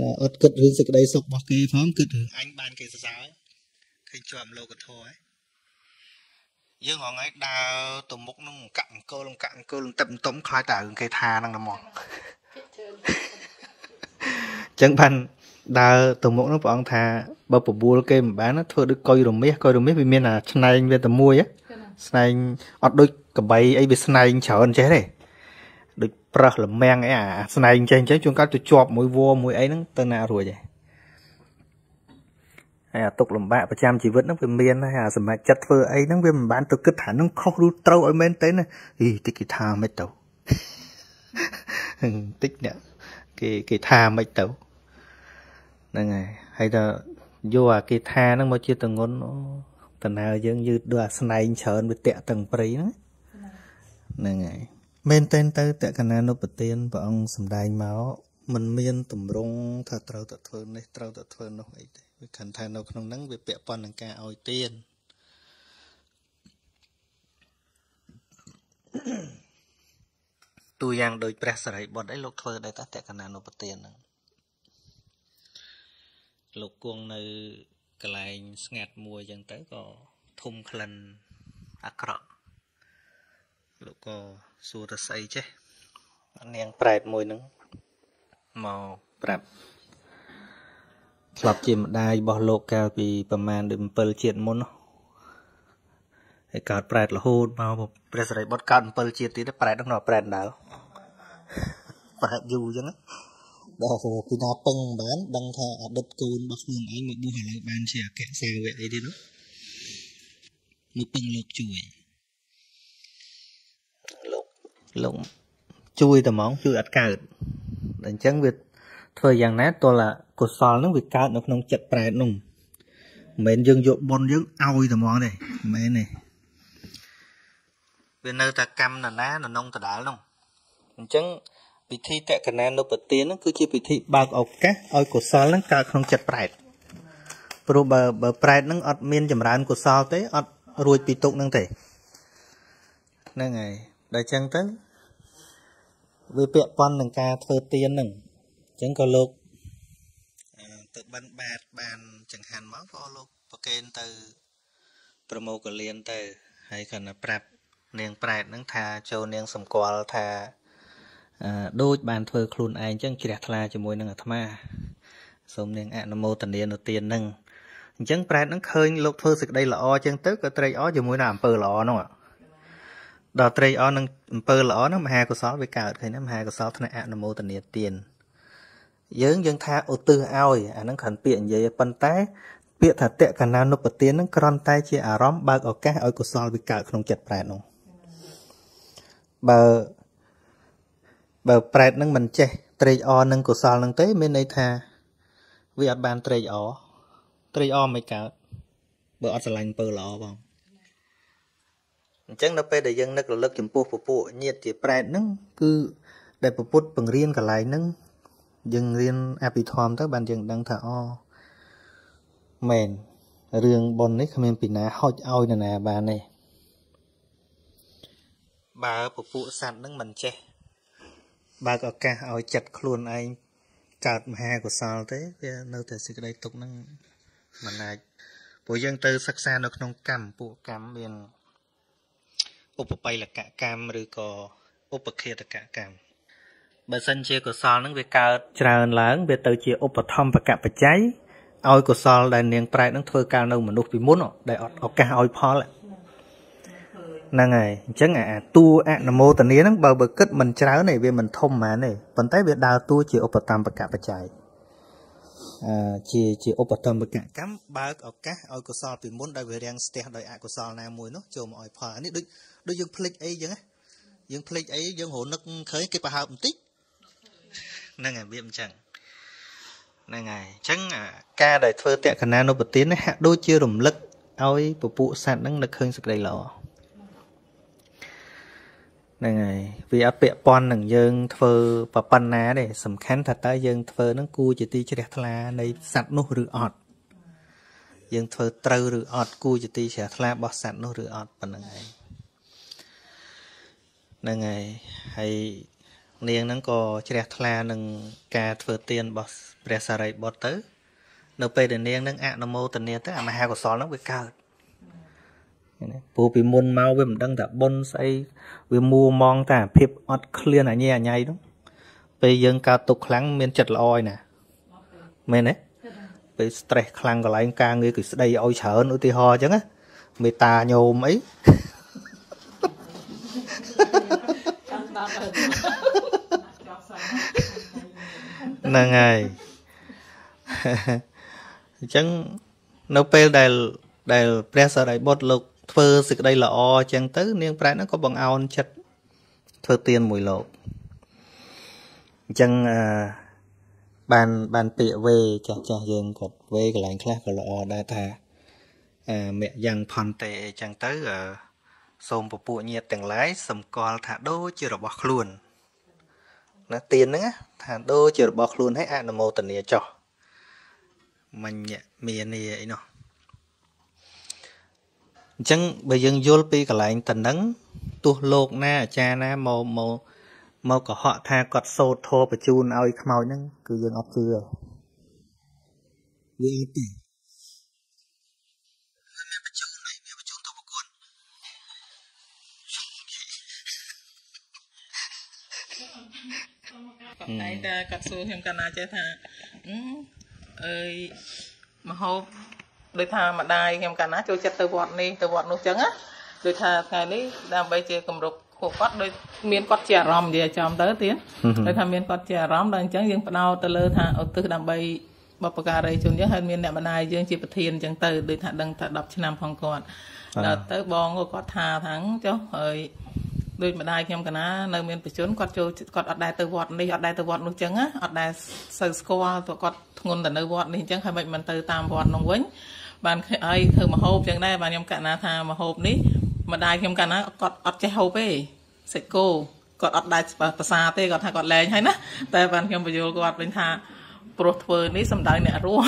ណាអត់គិតរឿងសេចក្តីសុខរបស់គេផងគិតរឿងអញបានគេសរសើរឃើញជាប់លោកធម៌ហើយយើងរងថ្ងៃដើរទៅមុខនឹងកាក់អង្គលកាក់អង្គលទឹកតុំខ្លាចតែរឿងគេថាហ្នឹងហ្មងចឹងបាន ដើរទៅមុខហ្នឹងព្រះអង្គថាបើបបួលគេមិនបានធ្វើដូចកុយរមាសកុយរមាសវាមានអាឆ្នែងវាតែមួយស្នែងអត់ដូចកបីអីវាស្នែងច្រើនចេះទេដូចប្រឹសលមាំងអីអាស្នែងចេះអញ្ចឹងជួនកាលទៅជាប់មួយវមួយអីហ្នឹងទៅណារួចទេហើយអាទុកលំបាកប្រចាំជីវិតហ្នឹងវាមានហើយអាសម្រាប់ចិត្តធ្វើអីហ្នឹងវាមិនបានទៅគិតថាហ្នឹងខុសឬត្រូវឲ្យមែនទេណាហីតិចគេថាមិនទៅតិចអ្នកគេគេថាមិនទៅ ហ្នឹងហើយហើយទៅយកអាគេថាហ្នឹងមកជាតងន់តើយើងយឺតដូចអាស្នែងច្រើនវាតាក់តឹងព្រៃហ្នឹងហ្នឹងហើយមែនតែនទៅតកណានុពទានព្រះអង្គសំដែងមកมันមានតម្រង់ថាត្រូវតែធ្វើនេះត្រូវតែធ្វើនោះអីទេវាខណ្ឌថានៅក្នុងហ្នឹងវាពាក់ព័ន្ធនឹងការឲ្យទានទូយ៉ាងដូចព្រះសរិបុត្រអីលោកធ្វើដែរតាតកណានុពទានហ្នឹង លោកគង់នៅកន្លែងស្ងាត់មួយអញ្ចឹងទៅក៏ធុំក្លិនអាក្រក់លោកក៏សួរទៅស្អីចេះនាងប្រែតមួយហ្នឹងមកប្រាប់ធ្លាប់ជាម្ដាយរបស់លោកកាលពីប្រមាណដូច7ជាតិមុនហើយកើតប្រែតរហូតមកព្រះសរិបុត្រកើត7ជាតិទៀតប្រែតហ្នឹងប្រែតដាល់ប្រែតយូរអញ្ចឹង ដល់ពីណាពឹងបានដឹងថាអតីតកូនរបស់ខ្លួនឯងមកបួសឥឡូវបានជាអគ្គសាវកអីទៀតនោះមកពឹងលោកជួយលោកលោកជួយតែហ្មងជួយអត់កើតអញ្ចឹងវាធ្វើយ៉ាងណាទល់កុសលនឹងវាកើតនៅក្នុងចិត្តប្រែតនោះមិនមែនយើងយកបុណ្យយើងឲ្យតែហ្មងទេមិនមែនទេវានៅតែកម្មណានានៅក្នុងដដាលនោះអញ្ចឹង ពិធីតកណានុបទានហ្នឹងគឺជាពិធីបើកឱកាសឲ្យកុសលហ្នឹងកើតក្នុងចិត្តប្រែតព្រោះបើបើប្រែតហ្នឹងអត់មានចម្រើនកុសលទេអត់រួចពីទុកហ្នឹងទេហ្នឹងហើយដល់អញ្ចឹងទៅវាពាក់ព័ន្ធនឹងការធ្វើទានហ្នឹងអញ្ចឹងក៏លោកទៅបិណ្ឌបាតបានចង្ហាន់មកក៏លោកប្រកេនទៅប្រមោកលៀនទៅហើយគាត់ណាប្រាប់នាងប្រែតហ្នឹងថាចូលនាងសម្គាល់ថាអឺ ដូចបានធ្វើខ្លួនឯងចឹងជ្រះថ្លាជាមួយនឹងអាត្មាសូមនាងអនុមោទនានៅទានហ្នឹងអញ្ចឹងប្រែតហ្នឹងឃើញលោកធ្វើសេចក្តីល្អចឹងទៅក៏ត្រេកអរជាមួយនឹងអំពើល្អហ្នឹងដល់ត្រេកអរនឹងអំពើល្អហ្នឹងមហាកុសលវាកើតឃើញណាមហាកុសលថ្នាក់អនុមោទនាទានយើងយើងថាឧទ្ទិសឲ្យអាហ្នឹងគ្រាន់ពាក្យនិយាយប៉ុន្តែពាក្យថាតកណានុបទានហ្នឹងគ្រាន់តែជាអារម្មណ៍បើកឱកាសឲ្យកុសលវាកើតក្នុងចិត្តប្រែតនោះបើ បើប្រែតហ្នឹងមិនចេះត្រេកអរនឹងកុសលហ្នឹងទេ មានន័យថា វាអត់បានត្រេកអរត្រេកអរមិនកើតបើអត់ស្រឡាញ់ពើល្អបងអញ្ចឹងនៅពេលដែលយើងនឹករលឹកចំពោះពពួកញាតជាប្រែតហ្នឹងគឺដែលពពុទ្ធបង្រៀនកន្លែងហ្នឹងយើងរៀនអភិធម្មទៅបានយើងដឹងថាអូមែនរឿងប៉ុននេះគ្មានពីណាហុចឲ្យនរណាបានទេបើពពួកសត្វនឹងមិនចេះ បើកឱកាសឲ្យចិត្តខ្លួនឯងកើតមហាកុសលទេវានៅតែសេចក្តីទុកនឹងមិនអាចព្រោះយើងទៅសិក្សានៅក្នុងកម្មពួកកម្មមានឧបបិលកកម្មឬក៏ឧបខេតកកម្មបើសិនជាកុសលនឹងវាកើតច្រើនឡើងវាទៅជាឧបធម្មបកបច្ច័យឲ្យកុសលដែលនាងប្រែតនឹងធ្វើការនៅមនុស្សពីមុនដែលអត់ឱកាសឲ្យផលហ្នឹង ហើយអញ្ចឹងអាតួអនុមោទនាហ្នឹងបើបើគិតមិនច្រើនទេវាមិនធំហ្មងទេប៉ុន្តែវាដើរតួជាឧបតំបកបច្ច័យអឺជាជាឧបតំបកកម្មបើកឱកាសឲ្យកុសលពីមុនដែលវារាំងស្ទះដោយអកុសលណាមួយនោះចូលមកឲ្យផលនេះដូចដូចយើងភ្លេចអីចឹងណាយើងភ្លេចអីយើងរនឹកឃើញគេប្រហើបបន្តិចហ្នឹងហើយវាអញ្ចឹងហ្នឹងហើយអញ្ចឹងការដែលធ្វើតក្កណានុបទាននេះហាក់ដូចជារំលឹកឲ្យពពួកសត្វហ្នឹងនឹកឃើញសេចក្តីល្អ ហ្នឹងហើយវាអត់ពាក់ព័ន្ធនឹងយើងធ្វើប៉ុណ្ណាទេសំខាន់ថាតើយើងធ្វើហ្នឹងគួរជាទីជ្រះថ្លានៃសត្វនោះឬអត់យើងធ្វើត្រូវឬអត់គួរជាទីជ្រះថ្លារបស់សត្វនោះឬអត់ប៉ុណ្្នឹងឯងហ្នឹងហើយហើយនាងហ្នឹងក៏ជ្រះថ្លានឹងការធ្វើទានរបស់ព្រះសារីបុត្រទៅ នៅពេលដែលនាងនឹងអនុមោទនាទៅអាមហាកុសលហ្នឹងវាកើត ពូពីមុនមកវាមិនដឹងថាបុណ្យស្អីវាមួមងតែភាពអត់ឃ្លានអញអញៃនោះពេលយើងកើតទុកខ្លាំងមានចិត្តល្អឯណាមែនទេពេល stress ខ្លាំងកន្លែងការងារគឺស្ដីឲ្យច្រើនឧទាហរណ៍អញ្ចឹងណាមេត្តាញោមអីហ្នឹងហើយអញ្ចឹងនៅពេលដែលដែលព្រះសារីបុត្រលោក ធ្វើសេចក្តីល្អអញ្ចឹងទៅ នាងប្រែតហ្នឹងក៏បង្អោនចិត្តធ្វើទានមួយលោកអញ្ចឹងអឺបានបានពាក្យវេចាស់ចាស់យើងគាត់វេកន្លែងខ្លះក៏ល្អដែរថាអឺមយ៉ាងផន្តេអញ្ចឹងទៅអឺសូមពពួកញាតទាំងឡាយសម្គាល់ថាដូចជារបស់ខ្លួនណាទៀនហ្នឹងថាដូចជារបស់ខ្លួនឲ្យអនុមោទនាចោះមញ្ញមាននីអីនោះ អញ្ចឹងបើយើងយល់ពីកន្លែងតនឹងទោះលោកណាអាចារ្យណាមកមកមកកុហកថាគាត់សោតធោបញ្ជូនឲ្យខ្មោចហ្នឹងគឺយើងអត់ជឿវាអត់ទេតែតែគាត់សួរខ្ញុំកាលណាចេះថាអើយមហូប ដូចថាម្ដាយខ្ញុំកាលណាចូលចិត្តទៅវត្តនេះទៅវត្តនោះចឹងណាដូចថាថ្ងៃនេះដើម្បីជាគម្រប់ពួកគាត់ដូចមានគាត់ជាអារម្មណ៍និយាយចំទៅទៀតដូចថាមានគាត់ជាអារម្មណ៍ដល់អញ្ចឹងយើងបដោតទៅលើថាឧទ្ទិសដើម្បីបបការីជនយើងហើយមានអ្នកម្ដាយយើងជាប្រធានអញ្ចឹងទៅដូចថាដឹងថា10ឆ្នាំផងគាត់ដល់ទៅបងគាត់ថាថាចុះហើយដូចម្ដាយខ្ញុំកណានៅមានបជនគាត់ចូលគាត់អត់ដែរទៅវត្តនេះអត់ដែរទៅវត្តនោះចឹងណាអត់ដែរសូវស្គាល់ទៅគាត់ធ្ងន់តែនៅវត្តនេះចឹងហើយមិនមិនទៅតាមវត្តនោះវិញ បានហើយធ្វើមហូបចឹងដែរបានខ្ញុំកណាថាមហូបនេះម្ដាយខ្ញុំកណាគាត់អត់ចេះហូបទេសាច់គោគាត់អត់ដែរភាសាទេគាត់ថាគាត់លែងហើយណាតែបានខ្ញុំបញ្យល់គាត់វិញថាព្រោះធ្វើនេះសំដៅអ្នករស់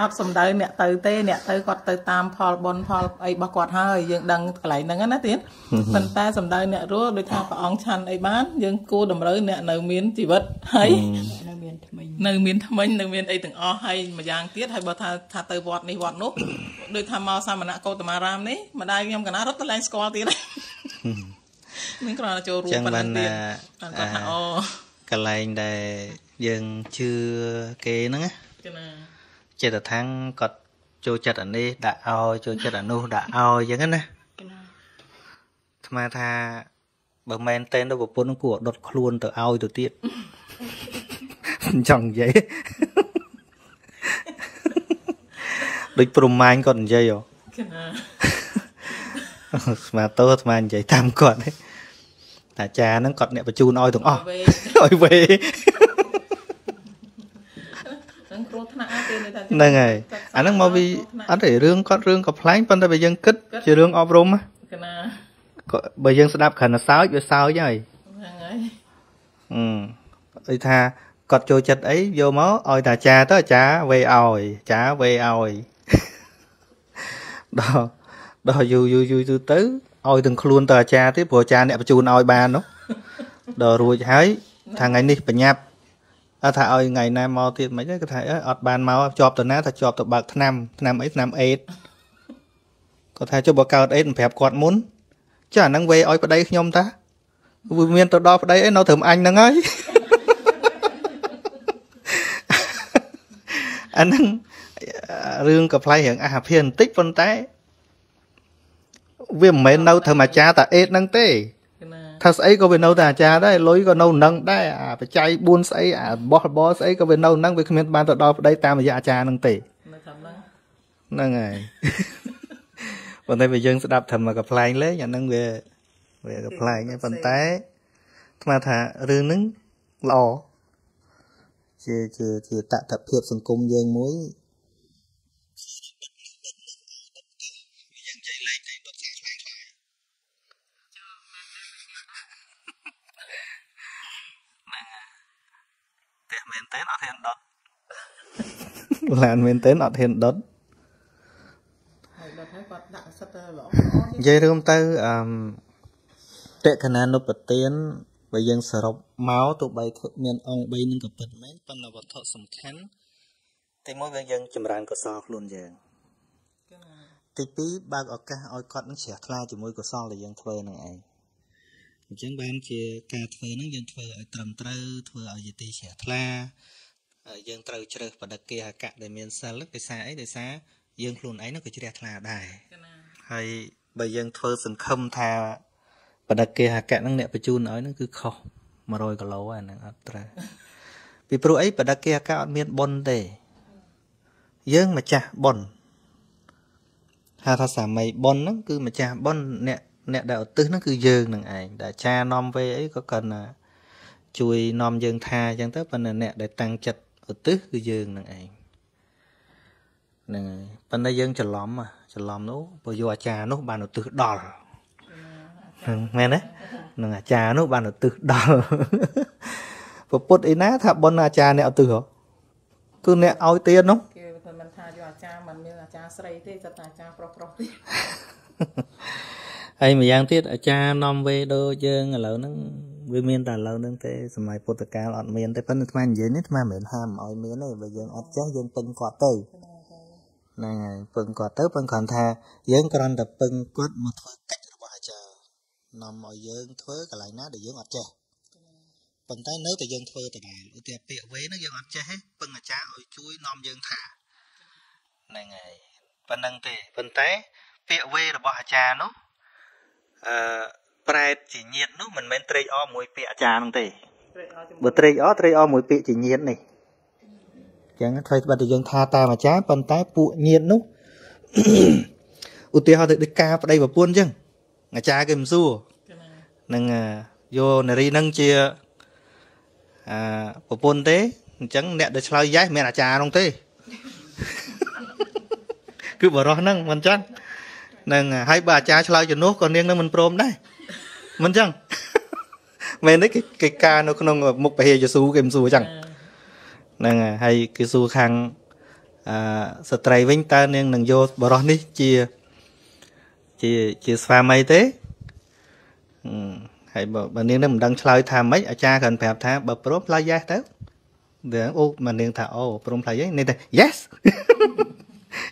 អត់សំដៅអ្នកទៅទេអ្នកទៅគាត់ទៅតាមផលបុណ្យផលអីរបស់គាត់ហើយយើងដឹងកន្លែងហ្នឹងណាទៀតប៉ុន្តែសំដៅអ្នករស់ដូចថាព្រះអង្គឆាន់អីបានយើងគួរតម្រូវអ្នកនៅមានជីវិតហើយមានថ្មីនៅមានថ្មិញនៅមានអីទាំងអស់ហើយម្យ៉ាងទៀតហើយបើថាថាទៅវត្តនេះវត្តនោះដូចថាមកសាមណៈកោតមារាមនេះម្ដាយខ្ញុំកណារត់ទៅឡើងស្គាល់ទៀតនឹងគ្រាន់តែចូលរួមចឹងប៉ុណ្បាណឹនងទៀតអាគាត់ថាអូកន្លែងដែលយើងជឿគេហ្នឹងណាគឺណា ចេតថាំងគាត់ចូលចិត្តអានេះដាក់ឲ្យចូលចិត្តអានោះដាក់ឲ្យចឹងណាកណាស្មាថាបើមែនតែនទៅប្រពន្ធហ្នឹងគួរឲ្យដុតខ្លួនទៅឲ្យទៅទៀតមិនចង់និយាយដូចប្រមាញគាត់និយាយហ៎គឺណាស្មាតោស្មានិយាយតាមគាត់ទេតាចារ្យហ្នឹងគាត់អ្នកបញ្ជូនឲ្យទាំងអស់វេឲ្យវេ នឹងគ្រោះថ្នាក់ទេនៅថាហ្នឹងហើយអាហ្នឹងមកពីអត់ទេរឿងគាត់រឿងកំ pl ែងប៉ុន្តែបើយើងគិតជារឿងអប់រំណាគឺណាក៏បើយើងស្ដាប់គ្រាន់តែសើចវាសើចហើយហ្នឹងហើយអឺអីថាគាត់ចូលចិត្តអីយកមកឲ្យតាចារ្យទៅអាចារ្យវេឲ្យចារ្យវេឲ្យដល់ដល់យូរយូរយូរយូរទៅឲ្យទាំងខ្លួនទៅអាចារ្យទៀតព្រោះអាចារ្យអ្នកបញ្ជូនឲ្យបាននោះដល់រួចហើយថាថ្ងៃនេះបញ្ញាប់ អត់ថាឲ្យថ្ងៃណាមកទៀតមិនទេគាត់ថាអើអត់បានមកជាប់ទៅណាថាជាប់ទៅបើកឆ្នាំឆ្នាំអីឆ្នាំអេតគាត់ថាចុះបើកើតអេតមិនប្រាប់គាត់មុនចាអាហ្នឹងវេឲ្យប្តីខ្ញុំតាវាមានទៅដល់ប្តីអីនៅត្រឹមអញហ្នឹងហើយអាហ្នឹងរឿងកំ pl ែងរឿងអាហាភិបន្តិចប៉ុន្តែ វាមិនមែននៅត្រឹមអាចារ្យតាអេតហ្នឹងទេគឺណា ថាស្អីក៏វានៅតែអាចារ្យដែរលុយក៏នៅនឹងដែរអាបច្ច័យ4ស្អីអាបោះរបរស្អីក៏វានៅនឹងវាគ្មានបានទៅដល់ប្តីតាមរយៈអាចារ្យហ្នឹងទេនៅតាមហ្នឹងហ្នឹងហើយប៉ុន្តែបើយើងស្ដាប់ធម្មកំ pl ែងលេងអាហ្នឹងវាវាកំ pl ែងហើយប៉ុន្តែស្មានថារឿងហ្នឹងល្អជាជាជាតតភាពសង្គមយើងមួយ តែមែនតើអត់ហ៊ានដុតឡានមែនតើអត់ហ៊ានដុតហើយដល់ហើយគាត់ដាក់សិតទៅល្អនិយាយរួមទៅអឺតេកណានុបទានបើយើងសរុបមកទោះបីធ្វើមានអង្គ3នឹងក៏ពិតមែនប៉ុន្តែវត្ថុសំខាន់ទីមួយវាយើងចម្រើនកុសលខ្លួនយើងគឺណាទីពីរបើកឱកាសឲ្យគាត់នឹងជ្រះថ្លាជាមួយកុសលដែលយើងធ្វើនឹងឯង អញ្ចឹងបានជាការធ្វើហ្នឹងយើងធ្វើឲ្យត្រឹមត្រូវធ្វើឲ្យយទីជ្រះថ្លាហើយយើងត្រូវជ្រើសបដិគិហកៈដែលមានសិលដោយសារអីដោយសារយើងខ្លួនឯងហ្នឹងក៏ជ្រះថ្លាដែរគឺណាហើយបើយើងធ្វើសង្ឃឹមថាបដិគេហកៈហ្នឹងអ្នកបញ្ជូនឲ្យហ្នឹងគឺខុស100គីឡូអាហ្នឹងអត់ត្រូវពីព្រោះអីបដិគេហកៈអត់មានបុណ្យទេយើងម្ចាស់បុណ្យហៅថាសាមីបុណ្យហ្នឹងគឺម្ចាស់បុណ្យអ្នក អ្នកដែលឧទ្ទិសហ្នឹងគឺយើងនឹងឯងដែលអាចារ្យនាំវេអីក៏គាត់ណាជួយនាំយើងថាអញ្ចឹងទៅប៉ុន្តែអ្នកដែលតាំងចិត្តឧទ្ទិសគឺយើងនឹងឯងហ្នឹងហើយប៉ុន្តែយើងច្រឡំហ៎ច្រឡំនោះបើយកអាចារ្យនោះបានឧទ្ទិសដល់ហ្នឹងមែនទេនឹងអាចារ្យនោះបានឧទ្ទិសដល់ពពុទ្ធអីណាថាបុណ្យអាចារ្យអ្នកឧទ្ទិសហ៎គឺអ្នកឲ្យទាននោះគេមិនមិនថាយកអាចារ្យមិនមានអាចារ្យស្រីទេគាត់តែអាចារ្យប្រុសប្រុសទេ ហើយម្យ៉ាងទៀតអាចារ្យនាំវេដូចយើងឥឡូវហ្នឹងវាមានតែឥឡូវហ្នឹងទេសម័យពុទ្ធកាលអត់មានទេប៉ុន្តែអាត្មានិយាយនេះអាត្មាមិនមែនហាមឲ្យមានទេបើយើងអត់ចេះយើងពឹងគាត់ទៅហ្នឹងហើយពឹងគាត់ទៅពឹងគ្រាន់ថាយើងគ្រាន់តែពឹងគាត់មកធ្វើកិច្ចរបស់អាចារ្យនាំឲ្យយើងធ្វើកន្លែងណាដែលយើងអត់ចេះប៉ុន្តែនៅតែយើងធ្វើដដែលឧទាហរណ៍ពាក្យវេហ្នឹងយើងអត់ចេះទេពឹងអាចារ្យឲ្យជួយនាំយើងថាហ្នឹងហើយប៉ុណ្្នឹងទេប៉ុន្តែពាក្យវេរបស់អាចារ្យនោះ អឺប្រែតជាញាតនោះមិនមែនត្រេកអរមួយពាក្យអាចារ្យហ្នឹងទេត្រេកអរជាមួយបើត្រេកអរត្រេកអរមួយពាក្យជាញាតនេះអញ្ចឹងធ្វើបាត់តែយើងថាតាមអាចារ្យប៉ុន្តែពួកញាតនោះឧទាហរណ៍ទៅដូចការប្តីប្រពន្ធអញ្ចឹងអាចារ្យគេមិនសួរគឺណានឹងអឺយកនារីហ្នឹងជាអឺប្រពន្ធទេអញ្ចឹងអ្នកដែលឆ្លើយយ៉េសមានអាចារ្យហ្នឹងទេគឺបរោះហ្នឹងមិនចឹងហ្នឹងហើយបើអាចារ្យឆ្លើយជំនួសក៏នាងនឹងមិនព្រមដែរមិនចឹងមែនទេគេគេការនៅក្នុងមុខពហេយេស៊ូគេមិនសួរចឹងហ្នឹងហើយហើយគេសួរខាងអឺស្ត្រីវិញតើនាងនឹងយកបរោះនេះជាជាជាស្វាមីទេហឹមហើយបើបើនាងនឹងមិនដឹងឆ្លើយថាម៉េចអាចារ្យគ្រាន់ប្រាប់ថាបើព្រមឆ្លើយយ៉េសទៅដែលអូមកនាងថាអូព្រមផ្លៃហ្នឹងនាងថា yes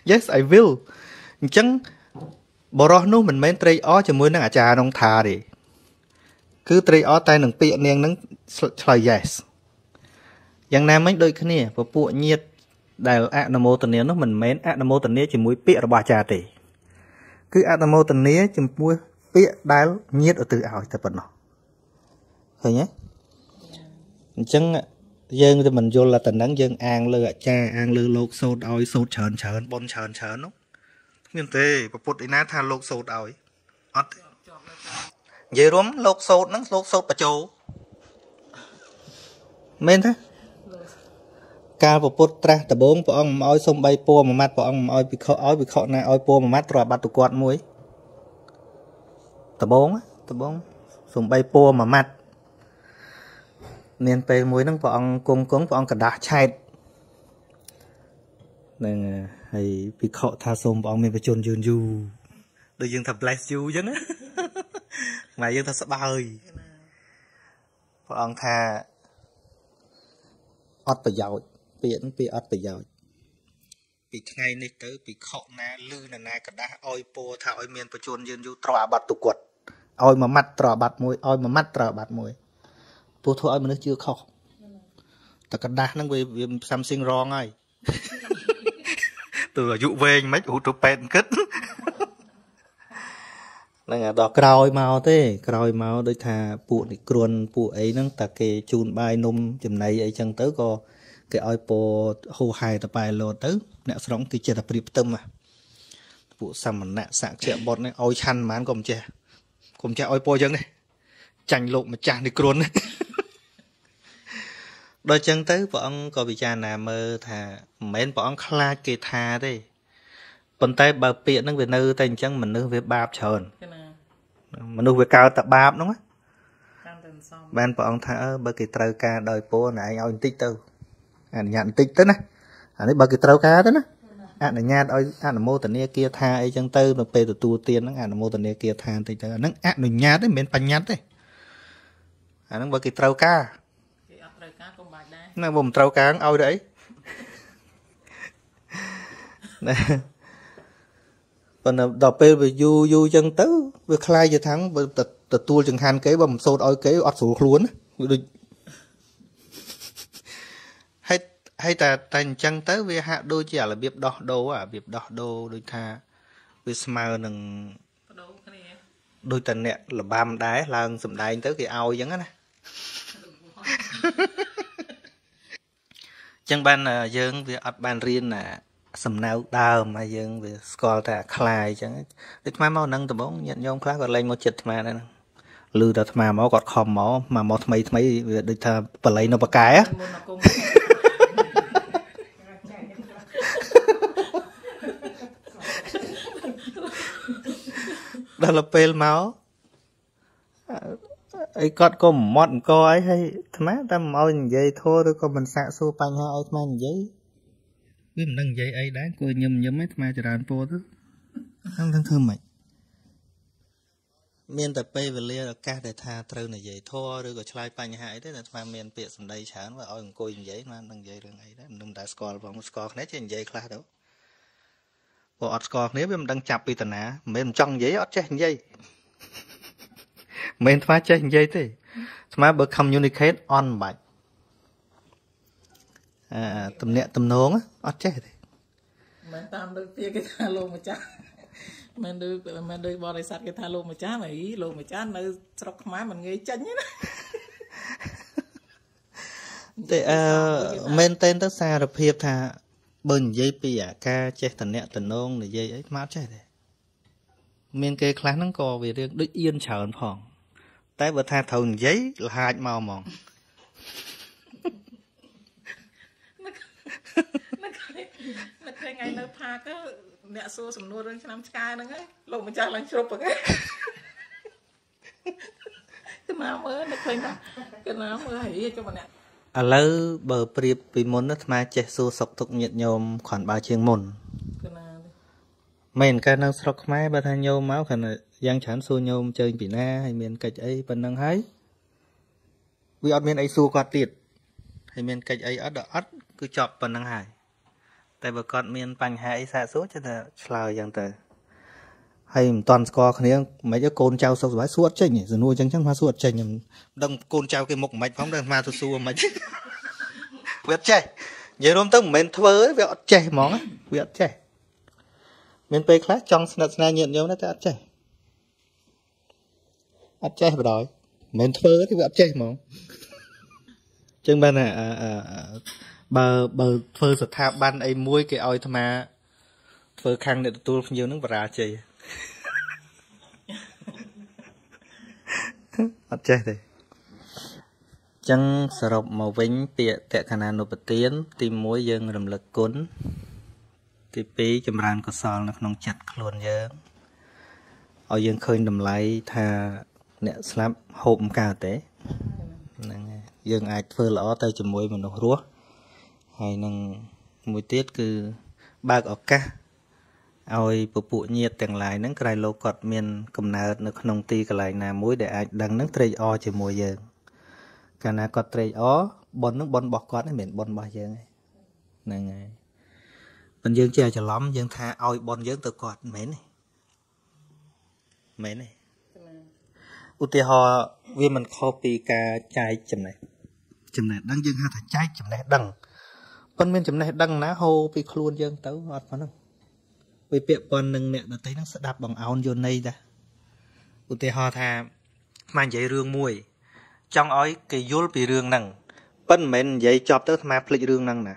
yes i will អញ្ចឹង បរោះនោះមិនមែនត្រេកអរជាមួយនឹងអាចារ្យនងថាទេគឺត្រេកអរតែនឹងពាក្យនាងនឹងឆ្លើយ yes យ៉ាងណាមិញដូចគ្នាពពួកញាតដែលអនុមោទនានោះមិនមែនអនុមោទនាជាមួយពាក្យរបស់អាចារ្យទេគឺអនុមោទនាចំពោះពាក្យដែលញាតឧទ្ទិសឲ្យតែប៉ុណ្ណោះឃើញទេអញ្ចឹងយើងទៅមិនយល់តែនឹងយើងអាងលើអាចារ្យអាងលើលោកសោតឲ្យសោតច្រើនច្រើនបនច្រើនច្រើននោះ គ្មានទេប្រពុតឯណាថាលោកសោតឲ្យអត់ទេនិយាយរួមលោកសោតហ្នឹងលោកសោតបជោមែនទេកាលពពុទ្ធត្រាស់ដំបងព្រះអង្គមិនឲ្យសុំបីពួរមួយម៉ាត់ព្រះអង្គមិនឲ្យពិខុឲ្យពិខុណាឲ្យពួរមួយម៉ាត់ត្រូវអាបត្តិទៅគាត់មួយដំបងដំបងសុំបីពួរមួយម៉ាត់មានពេលមួយហ្នឹងព្រះអង្គគង់គង់ព្រះអង្គកដាស់ឆែតនឹង ហើយពិខុថាសូមព្រះអង្គមានបជនយឺនយូរដូចយើងថា bless you អញ្ចឹងណាខ្មែរយើងថាស្បើយព្រះអង្គថាអត់ប្រយោជន៍ពាក្យហ្នឹងពាក្យអត់ប្រយោជន៍ពីថ្ងៃនេះទៅពីខុណាលឺណាកដាស់ឲ្យពោថាឲ្យមានបជនយឺនយូរត្រអាបត្តិទុគាត់ឲ្យមួយម៉ាត់ត្រអាបត្តិមួយឲ្យមួយម៉ាត់ត្រអាបត្តិមួយព្រោះធ្វើឲ្យមនុស្សជឿខុសតែกระដាស់ហ្នឹងវាវា something wrong ហើយ ទៅអាយុវែងមិនឧទៅពេទ្យគិតហ្នឹងដល់ក្រោយមកទេ ក្រោយមកដូចថាពួកនិគ្រុនពួកអីហ្នឹងតែគេជូនបាយនំចំណីអីចឹងទៅក៏គេឲ្យពោហូហែតបែលោទៅ អ្នកស្រុងគេចិត្តតែព្រៀបផ្ទឹមពួកសមណៈសក្យបុត្រនេះឲ្យឆាន់ប៉ុន្មានក៏មិនចេះក៏មិនចេះឲ្យពោចឹងនេះចាញ់លោកម្ចាស់នេះគ្រុន ដល់ចឹងទៅព្រះអង្គក៏ពិចារណាមើលថាមិនមែនព្រះអង្គខ្លាចគេថាទេប៉ុន្តែបើពាក្យហ្នឹងវានៅតែអញ្ចឹងមនុស្សវាបាបច្រើនមនុស្សវាកើតតែបាបហ្នឹងបានព្រះអង្គថាអើបើគេត្រូវការដោយពោណឯងឲ្យបន្តិចទៅអនុញ្ញាតបន្តិចទៅណាអានេះបើគេត្រូវការទៅណាអនុញ្ញាតឲ្យអនុមោទនាគាថាអីចឹងទៅនៅពេលទទួលទានហ្នឹងអនុមោទនាគាថាបន្តិចទៅអាហ្នឹងអនុញ្ញាតទេមិនមែនបញ្ញត្តិទេអាហ្នឹងបើគេត្រូវការ ណាបើមិនត្រូវការឲ្យទៅអីណាប៉ុន្តែដល់ពេលវាយូរយូរចឹងទៅវាคล้ายជាថាងបើទទួលចង្ហាន់គេបើមិនសូត្រឲ្យគេអត់ស្រួលខ្លួនវាដូចហើយហើយតែតែអញ្ចឹងទៅវាហាក់ដូចជារបៀបដោះដូរអារបៀបដោះដូរដូចថាវាស្មើនឹងបដូរគ្នាដូចតែអ្នកលបាំដែរឡើងសំដែងទៅគេឲ្យអញ្ចឹងណា ចឹងបានយើងវាអត់បានរៀនណាសំណៅដើមហើយយើងវាស្គាល់តែអាខ្លាយចឹងដូចអាមកនឹងដំបងញាតញោមខ្លះគាត់លែងមកចិត្តអាដែរហ្នឹងឮដល់អាមកគាត់ខំមកមកមកថ្មីថ្មីវាដូចថាបល័យនៅប៉កែដល់ពេលមក អីគាត់ក៏មត់អង្គអីហើយអាត្មាតែមិនឲ្យនិយាយធោះឬក៏មិនសាកសួរបញ្ហាឲ្យអាត្មានិយាយវាមិនដឹងនិយាយអីដែរគួរញឹមញឹមឯអាត្មាចរើនពោទៅហ្នឹងនឹងធ្វើម៉េចមានតែពេលវេលាឱកាសដែលថាត្រូវនិយាយធរឬក៏ឆ្លើយបញ្ហាអីទេតែអាត្មាមានពាក្យសម្ដីច្រើនว่าឲ្យអង្គុយនិយាយមិនដឹងនិយាយរឿងអីដែរមិនតែស្គាល់ផងស្គាល់គ្នាចេះនិយាយខ្លះទៅព្រោះអត់ស្គាល់គ្នាវាមិនដឹងចាប់ពីតាណាមិនមែនមិនចង់និយាយអត់ចេះនិយាយ មិនថ្មចេះនិយាយទេថ្មបើ communicate on បាច់អឺតំណាក់តំណងអត់ចេះទេមិនតាមលើពាក្យគេថាលោកម្ចាស់មិនដូចមិនដូចបរិស័ទគេថាលោកម្ចាស់អីលោកម្ចាស់នៅស្រុកខ្មែរមិនងាយចេញណាតែអឺមែនតែនទៅសារភាពថាបើនិយាយពីអាការចេះតំណាក់តំណងនិយាយអីមកចេះទេមានគេខ្លះហ្នឹងក៏វារឿងដូចអៀនច្រើនផង តែបើថាត្រូវនិយាយលហាចមកហ្មងនឹកឃើញនឹកឃើញថ្ងៃនៅផាកអ្នកសួរសំណួររឿងឆ្នាំឆ្កែហ្នឹងឯងលោកម្ចាស់ឡើងជ្រុបហ្នឹងគណាមើលនឹកឃើញថាគណាមើលហីចុះម្នាក់ឥឡូវបើប្រៀបពីមុនណាអាត្មាចេះសួរសុខទុក្ខញាតញោមគ្រាន់បើជាងមុនគណាមែនកាលនៅស្រុកខ្មែរបើថាញោមមកគ្រាន់តែ យ៉ាងច្រើនសួរញោមជើញពីណាហើយមានកិច្ចអីប៉ុណ្ណឹងហើយវាអត់មានអីសួរគាត់ទៀតហើយមានកិច្ចអីអត់ដល់អត់គឺចប់ប៉ុណ្្នឹងហើយតែបើគាត់មានបញ្ហាអីសាកសួរចេះតែឆ្លើយយ៉ាងទៅហើយមិនតន់ស្គាល់គ្នាមិនអីកូនចៅសុខសប្បាយសួរអត់ចេញសំណួរអញ្ចឹងចឹងមកសួរអត់ចេញខ្ញុំដឹងកូនចៅគេមុខមិនផងដឹងមកទៅសួរមិនវាអត់ចេះនិយាយរួមទៅមិនមែនធ្វើទេវាអត់ចេះហ្មងវាអត់ចេះមានពេលខ្លះចង់ស្និទ្ធស្នាលញាតិញោមណាតែអត់ចេះ អត់ចេះបដ ாய் មិនមែនធ្វើទេវាអត់ចេះហ្មងចឹងបានបើបើធ្វើស្ថាប័នអីមួយគេឲ្យអាត្មាធ្វើខាងអ្នកទទួលភ្ញៀវនឹងបរាជ័យអត់ចេះទេចឹងសរុបមកវិញ ពាក្យតក្កណានុបទាន ទី1យើង រំលឹកគុណទី2ចម្រើនកុសលនៅក្នុងចិត្តខ្លួនយើងឲ្យយើងឃើញតម្លៃថា អ្នកស្លាប់ហូបមិនកើតទេហ្នឹងហើយយើងអាចធ្វើល្អទៅជាមួយមនុស្សរស់ហើយនឹងមួយទៀតគឺបើកឱកាសឲ្យពពួកញាតទាំងឡាយហ្នឹងក្រៃលោកគាត់មានកំណើតនៅក្នុងទីកន្លែងណាមួយដែលអាចដឹងហ្នឹងត្រេកអរជាមួយយើងកាលណាគាត់ត្រេកអរបនហ្នឹងបនរបស់គាត់ហ្នឹងមិនមែនបនរបស់យើងទេហ្នឹងហើយប៉ុន្តែយើងចេះច្រឡំយើងថាឲ្យបនយើងទៅគាត់មិនមែនទេមែនទេ ឧទាហរណ៍វាមិនខុសពីការចែកចំណេះចំណេះដឹងយើងហៅថាចែកចំណេះដឹងប៉ុន្តែមានចំណេះដឹងណាហូរពីខ្លួនយើងទៅអត់ប៉ុណ្ណឹងវាពាក់ព័ន្ធនឹងអ្នកដតីហ្នឹងស្ដាប់បងអោនយន័យតាឧទាហរណ៍ថាស្មាននិយាយរឿងមួយ ចង់ឲ្យគេយល់ពីរឿងហ្នឹងប៉ិនមិនមែននិយាយចប់ទៅស្មាភ្លេចរឿងហ្នឹងណា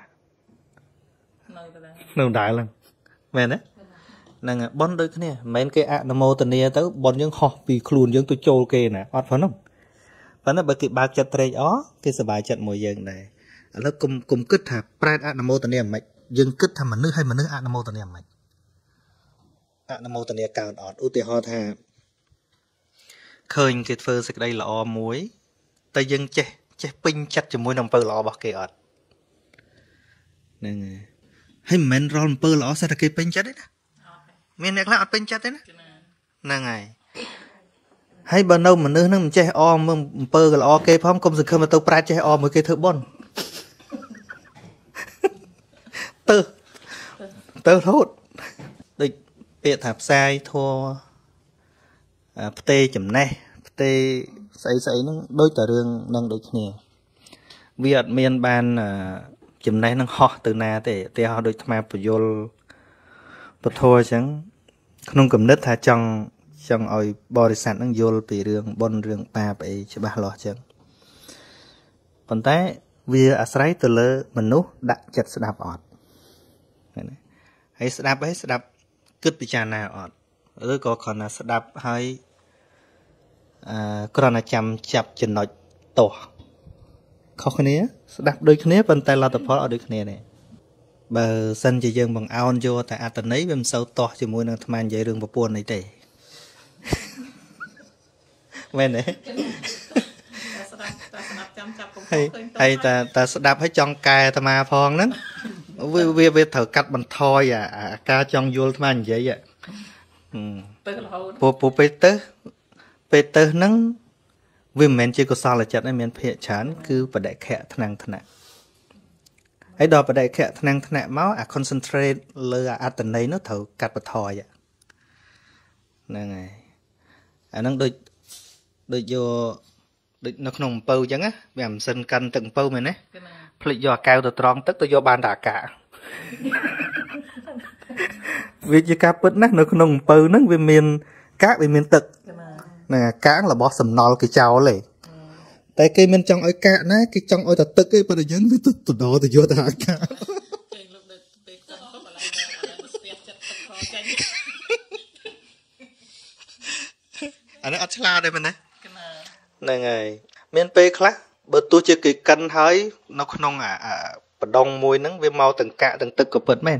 នៅដែរនៅដែរហ្នឹងមែនទេ ហ្នឹងប៉ុនដូចគ្នាមិនមែនគេអនុមោទនាទៅប៉ុនយើងហោះពីខ្លួនយើងទៅចូលគេណាអត់ផងហ្នឹងប៉ុន្តែបើគេបើកចិត្តត្រេកអរគេសប្បាយចិត្តមួយយើងដែរឥឡូវគុំគុំគិតថាប្រែតអនុមោទនាមិនយើងគិតថាមនុស្សឲ្យមនុស្សអនុមោទនាមិនអនុមោទនាកើតអត់ឧទាហរណ៍ថាឃើញគេធ្វើសេចក្តីល្អមួយតែយើងចេះចេះពេញចិត្តជាមួយនឹងអំពើល្អរបស់គេអត់ហ្នឹងហើយហើយមិនមែនរាល់អំពើល្អសិតតែគេពេញចិត្តទេណា មានអ្នកខ្លះអត់ពេញចិត្តទេណាហ្នឹងហើយហើយបើនៅមនុស្សនឹងមិនចេះអមមើលអំពើល្អគេផងកុំសង្ឃឹមទៅប្រាជ្ញចេះអមមួយគេធ្វើបុណ្យទៅទៅរហូតដូចពាក្យថាផ្សាយធัวផ្ទេចំណេះផ្ទេស្អីស្អីហ្នឹងដូចតែរឿងនឹងដូចគ្នាវាអត់មានបានចំណេះនឹងហោះទៅណាទេឧទាហរណ៍ដូចអាត្មាពយលពធអញ្ចឹង ក្នុងគំនិតថាចង់ចង់ឲ្យបរិស័ទនឹងយល់ពីរឿងបុណ្យរឿងបាបអីច្បាស់លាស់ចឹងប៉ុន្តែវាអាស្រ័យទៅលើមនុស្សដាក់ចិត្តស្ដាប់អត់ឃើញទេហើយស្ដាប់ហើយស្ដាប់គិតពិចារណាអត់ឬក៏គ្រាន់តែស្ដាប់ហើយអឺគ្រាន់តែចាំចាប់ចំណុចទាស់ខុសគ្នា ស្ដាប់ដូចគ្នាប៉ុន្តែលទ្ធផលអត់ដូចគ្នាទេ បើសិនជាយើងបង្អោនយកតែអត្តន័យវាមិនសូវទាស់ជាមួយនឹងអាត្មានិយាយរឿងប្រពន្ធនេះទេមែនទេហើយហើយតែតែស្ដាប់ឲ្យចង់កែអាត្មាផងហ្នឹងវាវាវាត្រូវកាត់បន្ថយអាការចង់យល់អាត្មានិយាយទៅរហូតពពពេលទៅពេលទៅហ្នឹងវាមិនមែនជាកុសលចិត្តទេមានភាកច្រើនគឺបដិខៈថ្នាំងថ្នាក់ ហើយដល់បដិខៈថ្នាំងថ្នាក់មកអា concentrate លើអាអត្តន័យនោះត្រូវកាត់បន្ថយហ្នឹងហើយអាហ្នឹងដូចដូចយកដូចនៅក្នុងអំពៅអញ្ចឹងណាវាមិនសិនកាន់ទឹកអំពៅមែនទេភ្លេចយកអាកែវទៅត្រង់ទឹកទៅយកបានតែអាកាវាជាការពិតណាស់នៅក្នុងអំពៅហ្នឹងវាមានកាកវាមានទឹកហ្នឹងអាកាករបស់សំណល់គេចោលទេ តែគេមិនចង់ឲ្យកាកណាគេចង់ឲ្យតែទឹកទេប៉ុន្តែយើងវាទៅទៅដល់ទៅយកតែអាកាកគេលោកដូចពេលគាត់ក៏បលាយស្ទះចិត្តទឹកខចាញ់អានេះអត់ឆ្លាតទេមែនទេហ្នឹងហើយមានពេលខ្លះបើទោះជាគេកិនហើយនៅក្នុងអាបដងមួយហ្នឹងវាមកទាំងកាកទាំងទឹកក៏ពិតមែន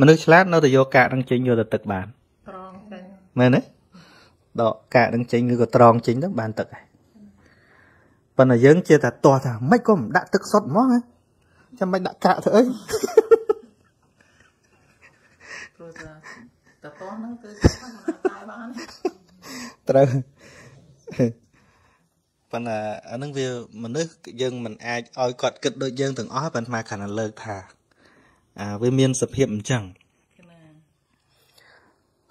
មនុស្សឆ្លាតនៅតែយកកាកនឹងចេញយកទៅទឹកបានត្រង់ចេញមែនទេដកកាកនឹងចេញឬក៏ត្រង់ចេញទៅបានទឹកហើយ ប៉ុន្តែយើងជាតែទាស់ថាមិនក៏មិនដាក់ទឹកសុទ្ធហ្មងចាំមិនដាក់កាកធ្វើអីព្រោះថាតតហ្នឹងគឺមិនអាចបានត្រូវប៉ុន្តែអានឹងវាមនុស្សយើងមិនអាចឲ្យគាត់គិតដូចយើងទាំងអស់ប៉ុន្តែខណៈលើកថាអាវាមានសភាពអញ្ចឹង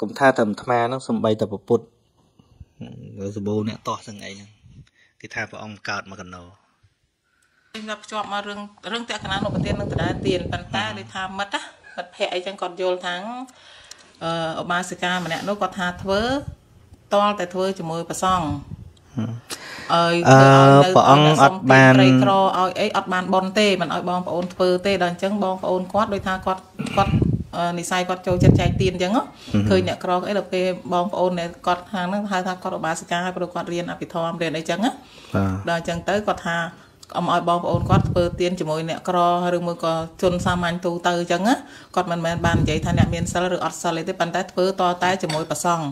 កុំថាតែអាត្មាហ្នឹងសំបីតែពពុទ្ធសបោអ្នកតោះទាំងអីហ្នឹង គេថាព្រះអង្គកើតមកកណោខ្ញុំភ្ជាប់មករឿងរឿងតក្កណានុប្រទាននឹងដដែលទៀនប៉ុន្តែលេថាមិត្តណាមិត្តភ័ក្ដិអីចឹងគាត់យល់ថាអឺឧបាសិកាម្នាក់នោះគាត់ថាធ្វើតលតែធ្វើជាមួយប្រសងឲ្យព្រះអង្គអត់បានត្រីក្រឲ្យអីអត់បានបនទេមិនឲ្យបងប្អូនធ្វើទេដល់អញ្ចឹងបងប្អូនគាត់ដោយថាគាត់គាត់ និស័យគាត់ចូលចិត្តចែកទៀនអញ្ចឹងឃើញអ្នកក្រអីដល់ពេលបងប្អូនគាត់ខាងហ្នឹងហៅថាគាត់ឧបាសិកាហើយព្រោះគាត់រៀនអភិធម្មរៀនអីចឹងណាដល់អញ្ចឹងទៅគាត់ថាអមឲ្យបងប្អូនគាត់ធ្វើទៀនជាមួយអ្នកក្រឬមួយក៏ជនសាមញ្ញទូទៅអញ្ចឹងគាត់មិនមែនបាននិយាយថាអ្នកមានសិលឬអត់សិលទេប៉ុន្តែធ្វើតតែជាមួយប្រសង់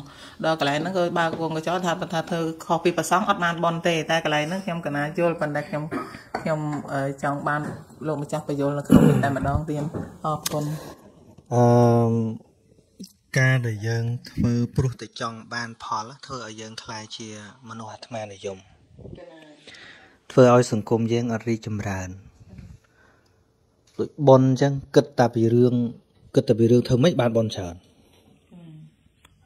ដល់កន្លែងហ្នឹងក៏បើគងកញ្ចក់ថាប៉ុន្តែធ្វើខុសពីប្រសង់អត់បានបនទេតែកន្លែងហ្នឹងខ្ញុំកណាយល់ប៉ុន្តែខ្ញុំខ្ញុំចង់បានលោកម្ចាស់បញ្យល់នៅក្នុងតែម្ដងទៀតអរគុណ អឺការដែលយើងធ្វើព្រោះតែចង់បានផលធ្វើឲ្យយើងខ្លាយជាមនុស្សអាត្មានិយមធ្វើឲ្យសង្គមយើងអត់រីកចម្រើនដូចប៉ុនអញ្ចឹងគិតតែពីរឿងគិតតែពីរឿងធ្វើម៉េចបានប៉ុនច្រើន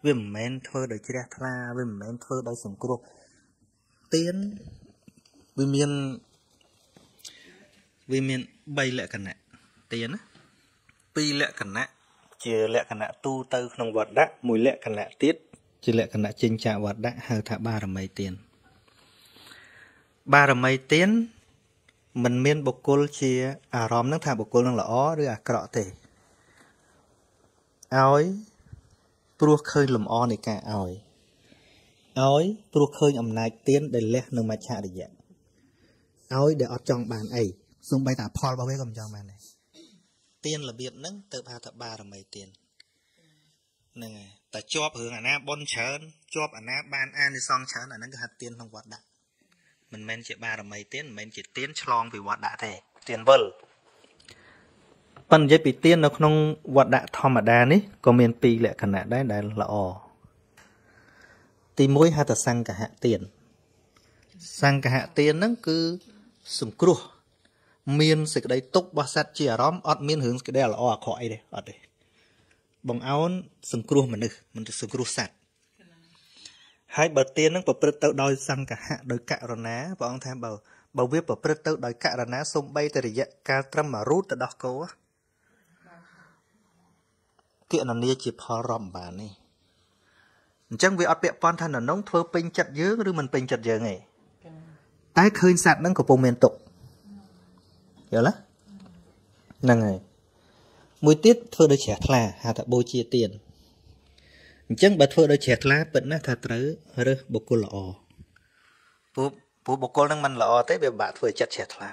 វាមិនមែនធ្វើដោយជ្រះថ្លាវាមិនមែនធ្វើដោយសង្គ្រោះទៀនវាមានវាមាន3លក្ខណៈទៀនណា 2លក្ខណៈជាលក្ខណៈទូទៅក្នុងវត្តៈមួយលក្ខណៈទៀតជាលក្ខណៈចិញ្ចាវត្តៈហៅថាបារមីទៀនបារមីទានមិនមានបុគ្គលជាអារម្មណ៍នឹងថាបុគ្គលនឹងល្អឬអាក្រក់ទេឲ្យព្រោះឃើញលំអនៃការឲ្យឲ្យព្រោះឃើញអំណាចទានដែលលះនឹងមច្ឆរិយៈឲ្យដែលអត់ចង់បានអីសូម្បីតែផលរបស់វាក៏មិនចង់បានដែរ ទានរបៀបហ្នឹងទៅហៅថាបារមីទានហ្នឹងហើយតែជាប់រឿងអាណាបនច្រើនជាប់អាណាបានអានិសងច្រើនអាហ្នឹងគឺហៅទានក្នុងវត្តដាក់មិនមែនជាបារមីទានមិនមែនជាទានឆ្លងពីវត្តដាក់ទេទានវិលប៉ុន្តែនិយាយពីទាននៅក្នុងវត្តដាក់ធម្មតានេះក៏មានពីរលក្ខណៈដែរដែលល្អទី1ហៅថាសង្កហទានសង្កហទានហ្នឹងគឺសង្គ្រោះ មានសេចក្តីទុករបស់សត្វជាអារម្មណ៍អត់មានរឿងសេចក្តីល្អអាក្រក់អីទេអត់ទេបងអោនសង្គ្រោះមនុស្សមិនទៅសង្គ្រោះសត្វហើយបើទាននឹងប្រព្រឹត្តទៅដោយសង្កហៈដោយករណាព្រះអង្គថាបើបើវាប្រព្រឹត្តទៅដោយករណាសំបីតរយៈកាលត្រឹមមួយរូតទៅដោះគោគណនាជាផលរាប់បាននេះអញ្ចឹងវាអត់ពាក់ព័ន្ធថានៅនងធ្វើពេញចិត្តយើងឬមិនពេញចិត្តយើងទេតែឃើញសัตว์ហ្នឹងកំពុងមានទុក យល់ទេហ្នឹងហើយមួយទៀតធ្វើដូចជ្រះថ្លាហៅថាបូជាទៀនអញ្ចឹងបើធ្វើដោយជ្រះថ្លាពិតណាស់ថាត្រូវរើសបុគ្គលល្អព្រោះព្រោះបុគ្គលនឹងមិនល្អទេវាពិបាកធ្វើចិត្តជ្រះថ្លា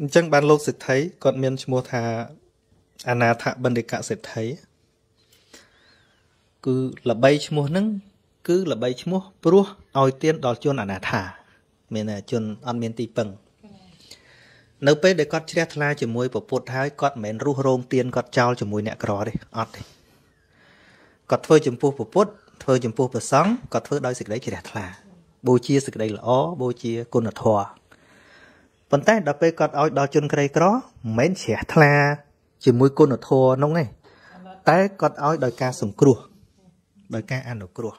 អញ្ចឹងបានលោកសិទ្ធិគាត់មានឈ្មោះថាអនាថបណ្ឌិកសិទ្ធិគឺល្បីឈ្មោះហ្នឹងគឺល្បីឈ្មោះព្រោះឲ្យទានដល់ជនអនាថាមានជនអត់មានទីពឹង នៅពេលដែលគាត់ជ្រះថ្លាជាមួយពពុទ្ធហើយគាត់មិនមែនរុះរោមទានគាត់ចោលជាមួយអ្នកក្រទេអត់ទេគាត់ធ្វើចំពោះពពុទ្ធធ្វើចំពោះព្រះសង្ឃគាត់ធ្វើដោយសេចក្តីជ្រះថ្លាបូជាសេចក្តីល្អបូជាគុណធម៌ប៉ុន្តែដល់ពេលគាត់ឲ្យដល់ជនក្រីក្រមិនមែនជ្រះថ្លាជាមួយគុណធម៌នោះទេតែគាត់ឲ្យដោយការសង្គ្រោះដោយការអនុគ្រោះ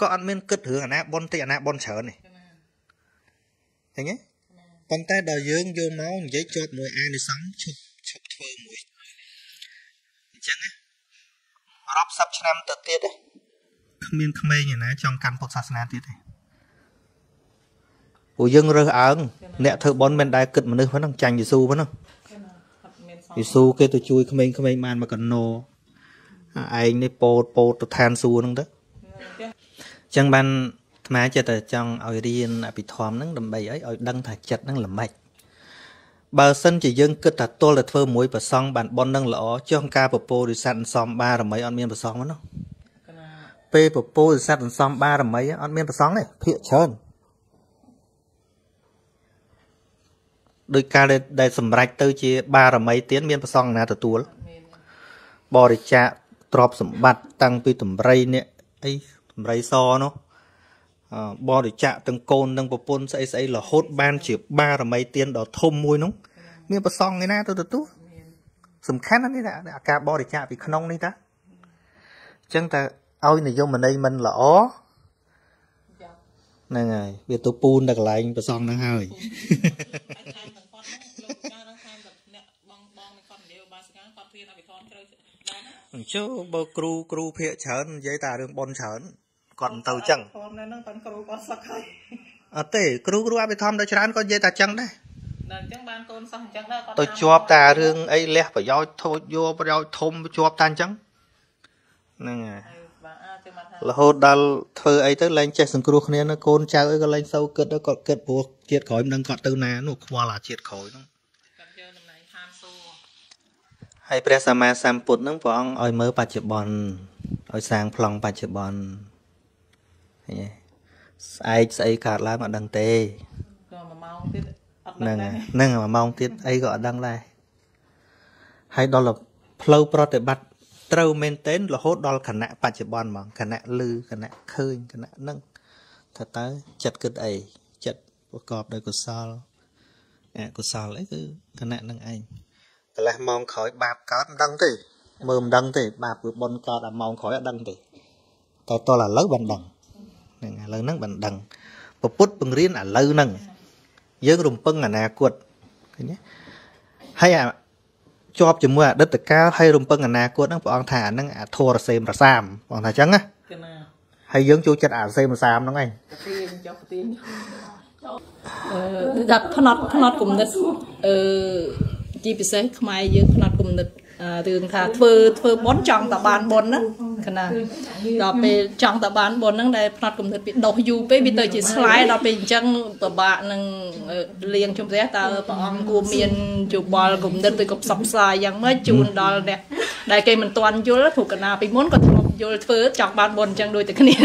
ក៏អត់មានគិតរឿងអាណាបនតិអាណាបនច្រើនទេឃើញទេ ប៉ុន្តែដល់យើងយកមកនិយាយជាប់មួយអានិសង្ឃឈប់ឈប់ធ្វើមួយអញ្ចឹងណារាប់សិបឆ្នាំទៅទៀតទេគ្មានក្មេងឯណាចង់កាន់ពុទ្ធសាសនាទៀតទេពួកយើងរើសអើងអ្នកធ្វើបន់មិនដែលគិតមនុស្សហ្នឹងចាញ់យេស៊ូហ្នឹងយេស៊ូគេទៅជួយក្មេងៗបានមកកណោឯងនេះពោតពោតទៅឋានសួគ៌ហ្នឹងទៅអញ្ចឹងបាន អាត្មាចិត្តតែចង់ឲ្យរៀនអភិធម្មហ្នឹងដើម្បីឲ្យឲ្យដឹងថាចិត្តហ្នឹងល្មិចបើសិនជាយើងគិតថាទល់តែធ្វើមួយប្រសងបានប៉ុននឹងល្អចុះការពពោរិស័តសំបារមីអត់មានប្រសងហ្នឹងពេលពពោរិស័តសំបារមីអត់មានប្រសងទេភាកច្រើនដោយការដែលសម្រេចទៅជា បារមីទៀនមានប្រសងណាទទួលបរិច្ចាគទ្រព្យសម្បត្តិតាំងពីតម្រៃនេះអីតម្រៃសនោះអឺ បរិច្ចាគទាំងកូនទាំងប្រពន្ធស្អីស្អីរហូតបានជាបារមីទានដ៏ធំមួយនោះមានប្រសងឯណាទៅទទួលសំខាន់ណាស់នេះណាអាការបរិច្ចាគពីក្នុងនេះតាអញ្ចឹងតែឲ្យនិយមន័យមិនល្អចាប់ហ្នឹងហើយវាទៅពូនដល់កន្លែងប្រសងហ្នឹងហើយថែមទាំងគាត់នោះលោកចាដល់ថែមទាំងអ្នកបងបងនឹងគាត់និយាយបាសកាគាត់រៀនអភិធម្មជ្រៅដែរណាអញ្ចឹងបើគ្រូគ្រូភាកច្រើននិយាយតែរឿងប៉ុនច្រើន គាត់មិនទៅអញ្ចឹងធម្មនៅហ្នឹងគាត់គ្រូគាត់សឹកហើយអត់ទេគ្រូគ្រូអភិធម្មទៅច្រើនក៏និយាយតែអញ្ចឹងដែរដល់អញ្ចឹងបានកូនសោះអញ្ចឹងដែរគាត់ទៅជាប់តែរឿងអីលះប្រយោជន៍ថូចយកប្រយោជន៍ធំជាប់តែអញ្ចឹងហ្នឹងហើយហើយបាទអាចទៅមកថារហូតដល់ធ្វើអីទៅលែងចេះសង្គ្រោះគ្នានៅកូនចៅអីក៏លែងសូវគិតទៅគាត់គិតព្រោះជាតិក្រោយមិនដឹងគាត់ទៅណានោះខ្វល់អាជាតិក្រោយហ្នឹងគាត់យកតំណែងឋានសួគ៌ហើយព្រះសម្មាសម្ពុទ្ធហ្នឹងព្រះអង្គឲ្យមើលបច្ចុប្បន្នឲ្យសាងប្លង់បច្ចុប្បន្ន ឃើញទេស្អែកស្អីកើតឡើងអត់ដឹងទេក៏មួយម៉ោងទៀតអត់ហ្នឹងដឹងហើយដែរហ្នឹងហើយមួយម៉ោងទៀតអីក៏អត់ដឹងដែរហើយដល់ផ្លូវប្រតិបត្តិត្រូវមែនទែនរហូតដល់គណៈបច្ចុប្បន្នហ្មងគណៈលឺគណៈឃើញគណៈហ្នឹងថាតើចិត្តគិតអីចិត្តប្រកបដោយកុសលអកុសលអីគឺគណៈហ្នឹងឯងកន្លះម៉ោងក្រោយបាបកើតមិនដឹងទេមើលមិនដឹងទេបាបគឺបុណ្យកើតអាម៉ោងក្រោយអត់ដឹងទេតែតលឥឡូវបានដឹង ហ្នឹងឥឡូវហ្នឹងបានដឹងពពុទ្ធបង្រៀនឥឡូវហ្នឹងយើងរំពឹងអនាគតឃើញទេហើយអាជាប់ជាមួយអតីតកាលហើយរំពឹងអនាគតហ្នឹងព្រះអង្គថាអាហ្នឹងអាធរសេមប្រសាមព្រះអង្គថាអញ្ចឹងណាគឺណាហើយយើងចូលចិត្តអាសេមប្រសាមហ្នឹងឯងប្រទៀងចុះប្រទៀងអឺដាក់ផ្នត់ផ្នត់គំនិតអឺជាពិសេសខ្មែរយើងផ្នត់គំនិតអឺរឿងថាធ្វើធ្វើប៉ុនចង់តបានប៉ុនហ្នឹង គណាដល់ពេលចង់តបានប៉ុនហ្នឹងដែលផ្នត់គំនិតពីដោះយូរពេកវាទៅជាស្លាយដល់ពេលអញ្ចឹងពិបាកនឹងអឺលៀងជំរះតើព្រះអង្គគួរមានយោបល់គំនិតឬក៏ផ្សព្វផ្សាយយ៉ាងម៉េចជូនដល់អ្នកដែលគេមិនទាន់យល់ព្រោះកណាពីមុនក៏ធ្លាប់យល់ធ្វើចង់បានប៉ុនអញ្ចឹងដូចតែគ្នា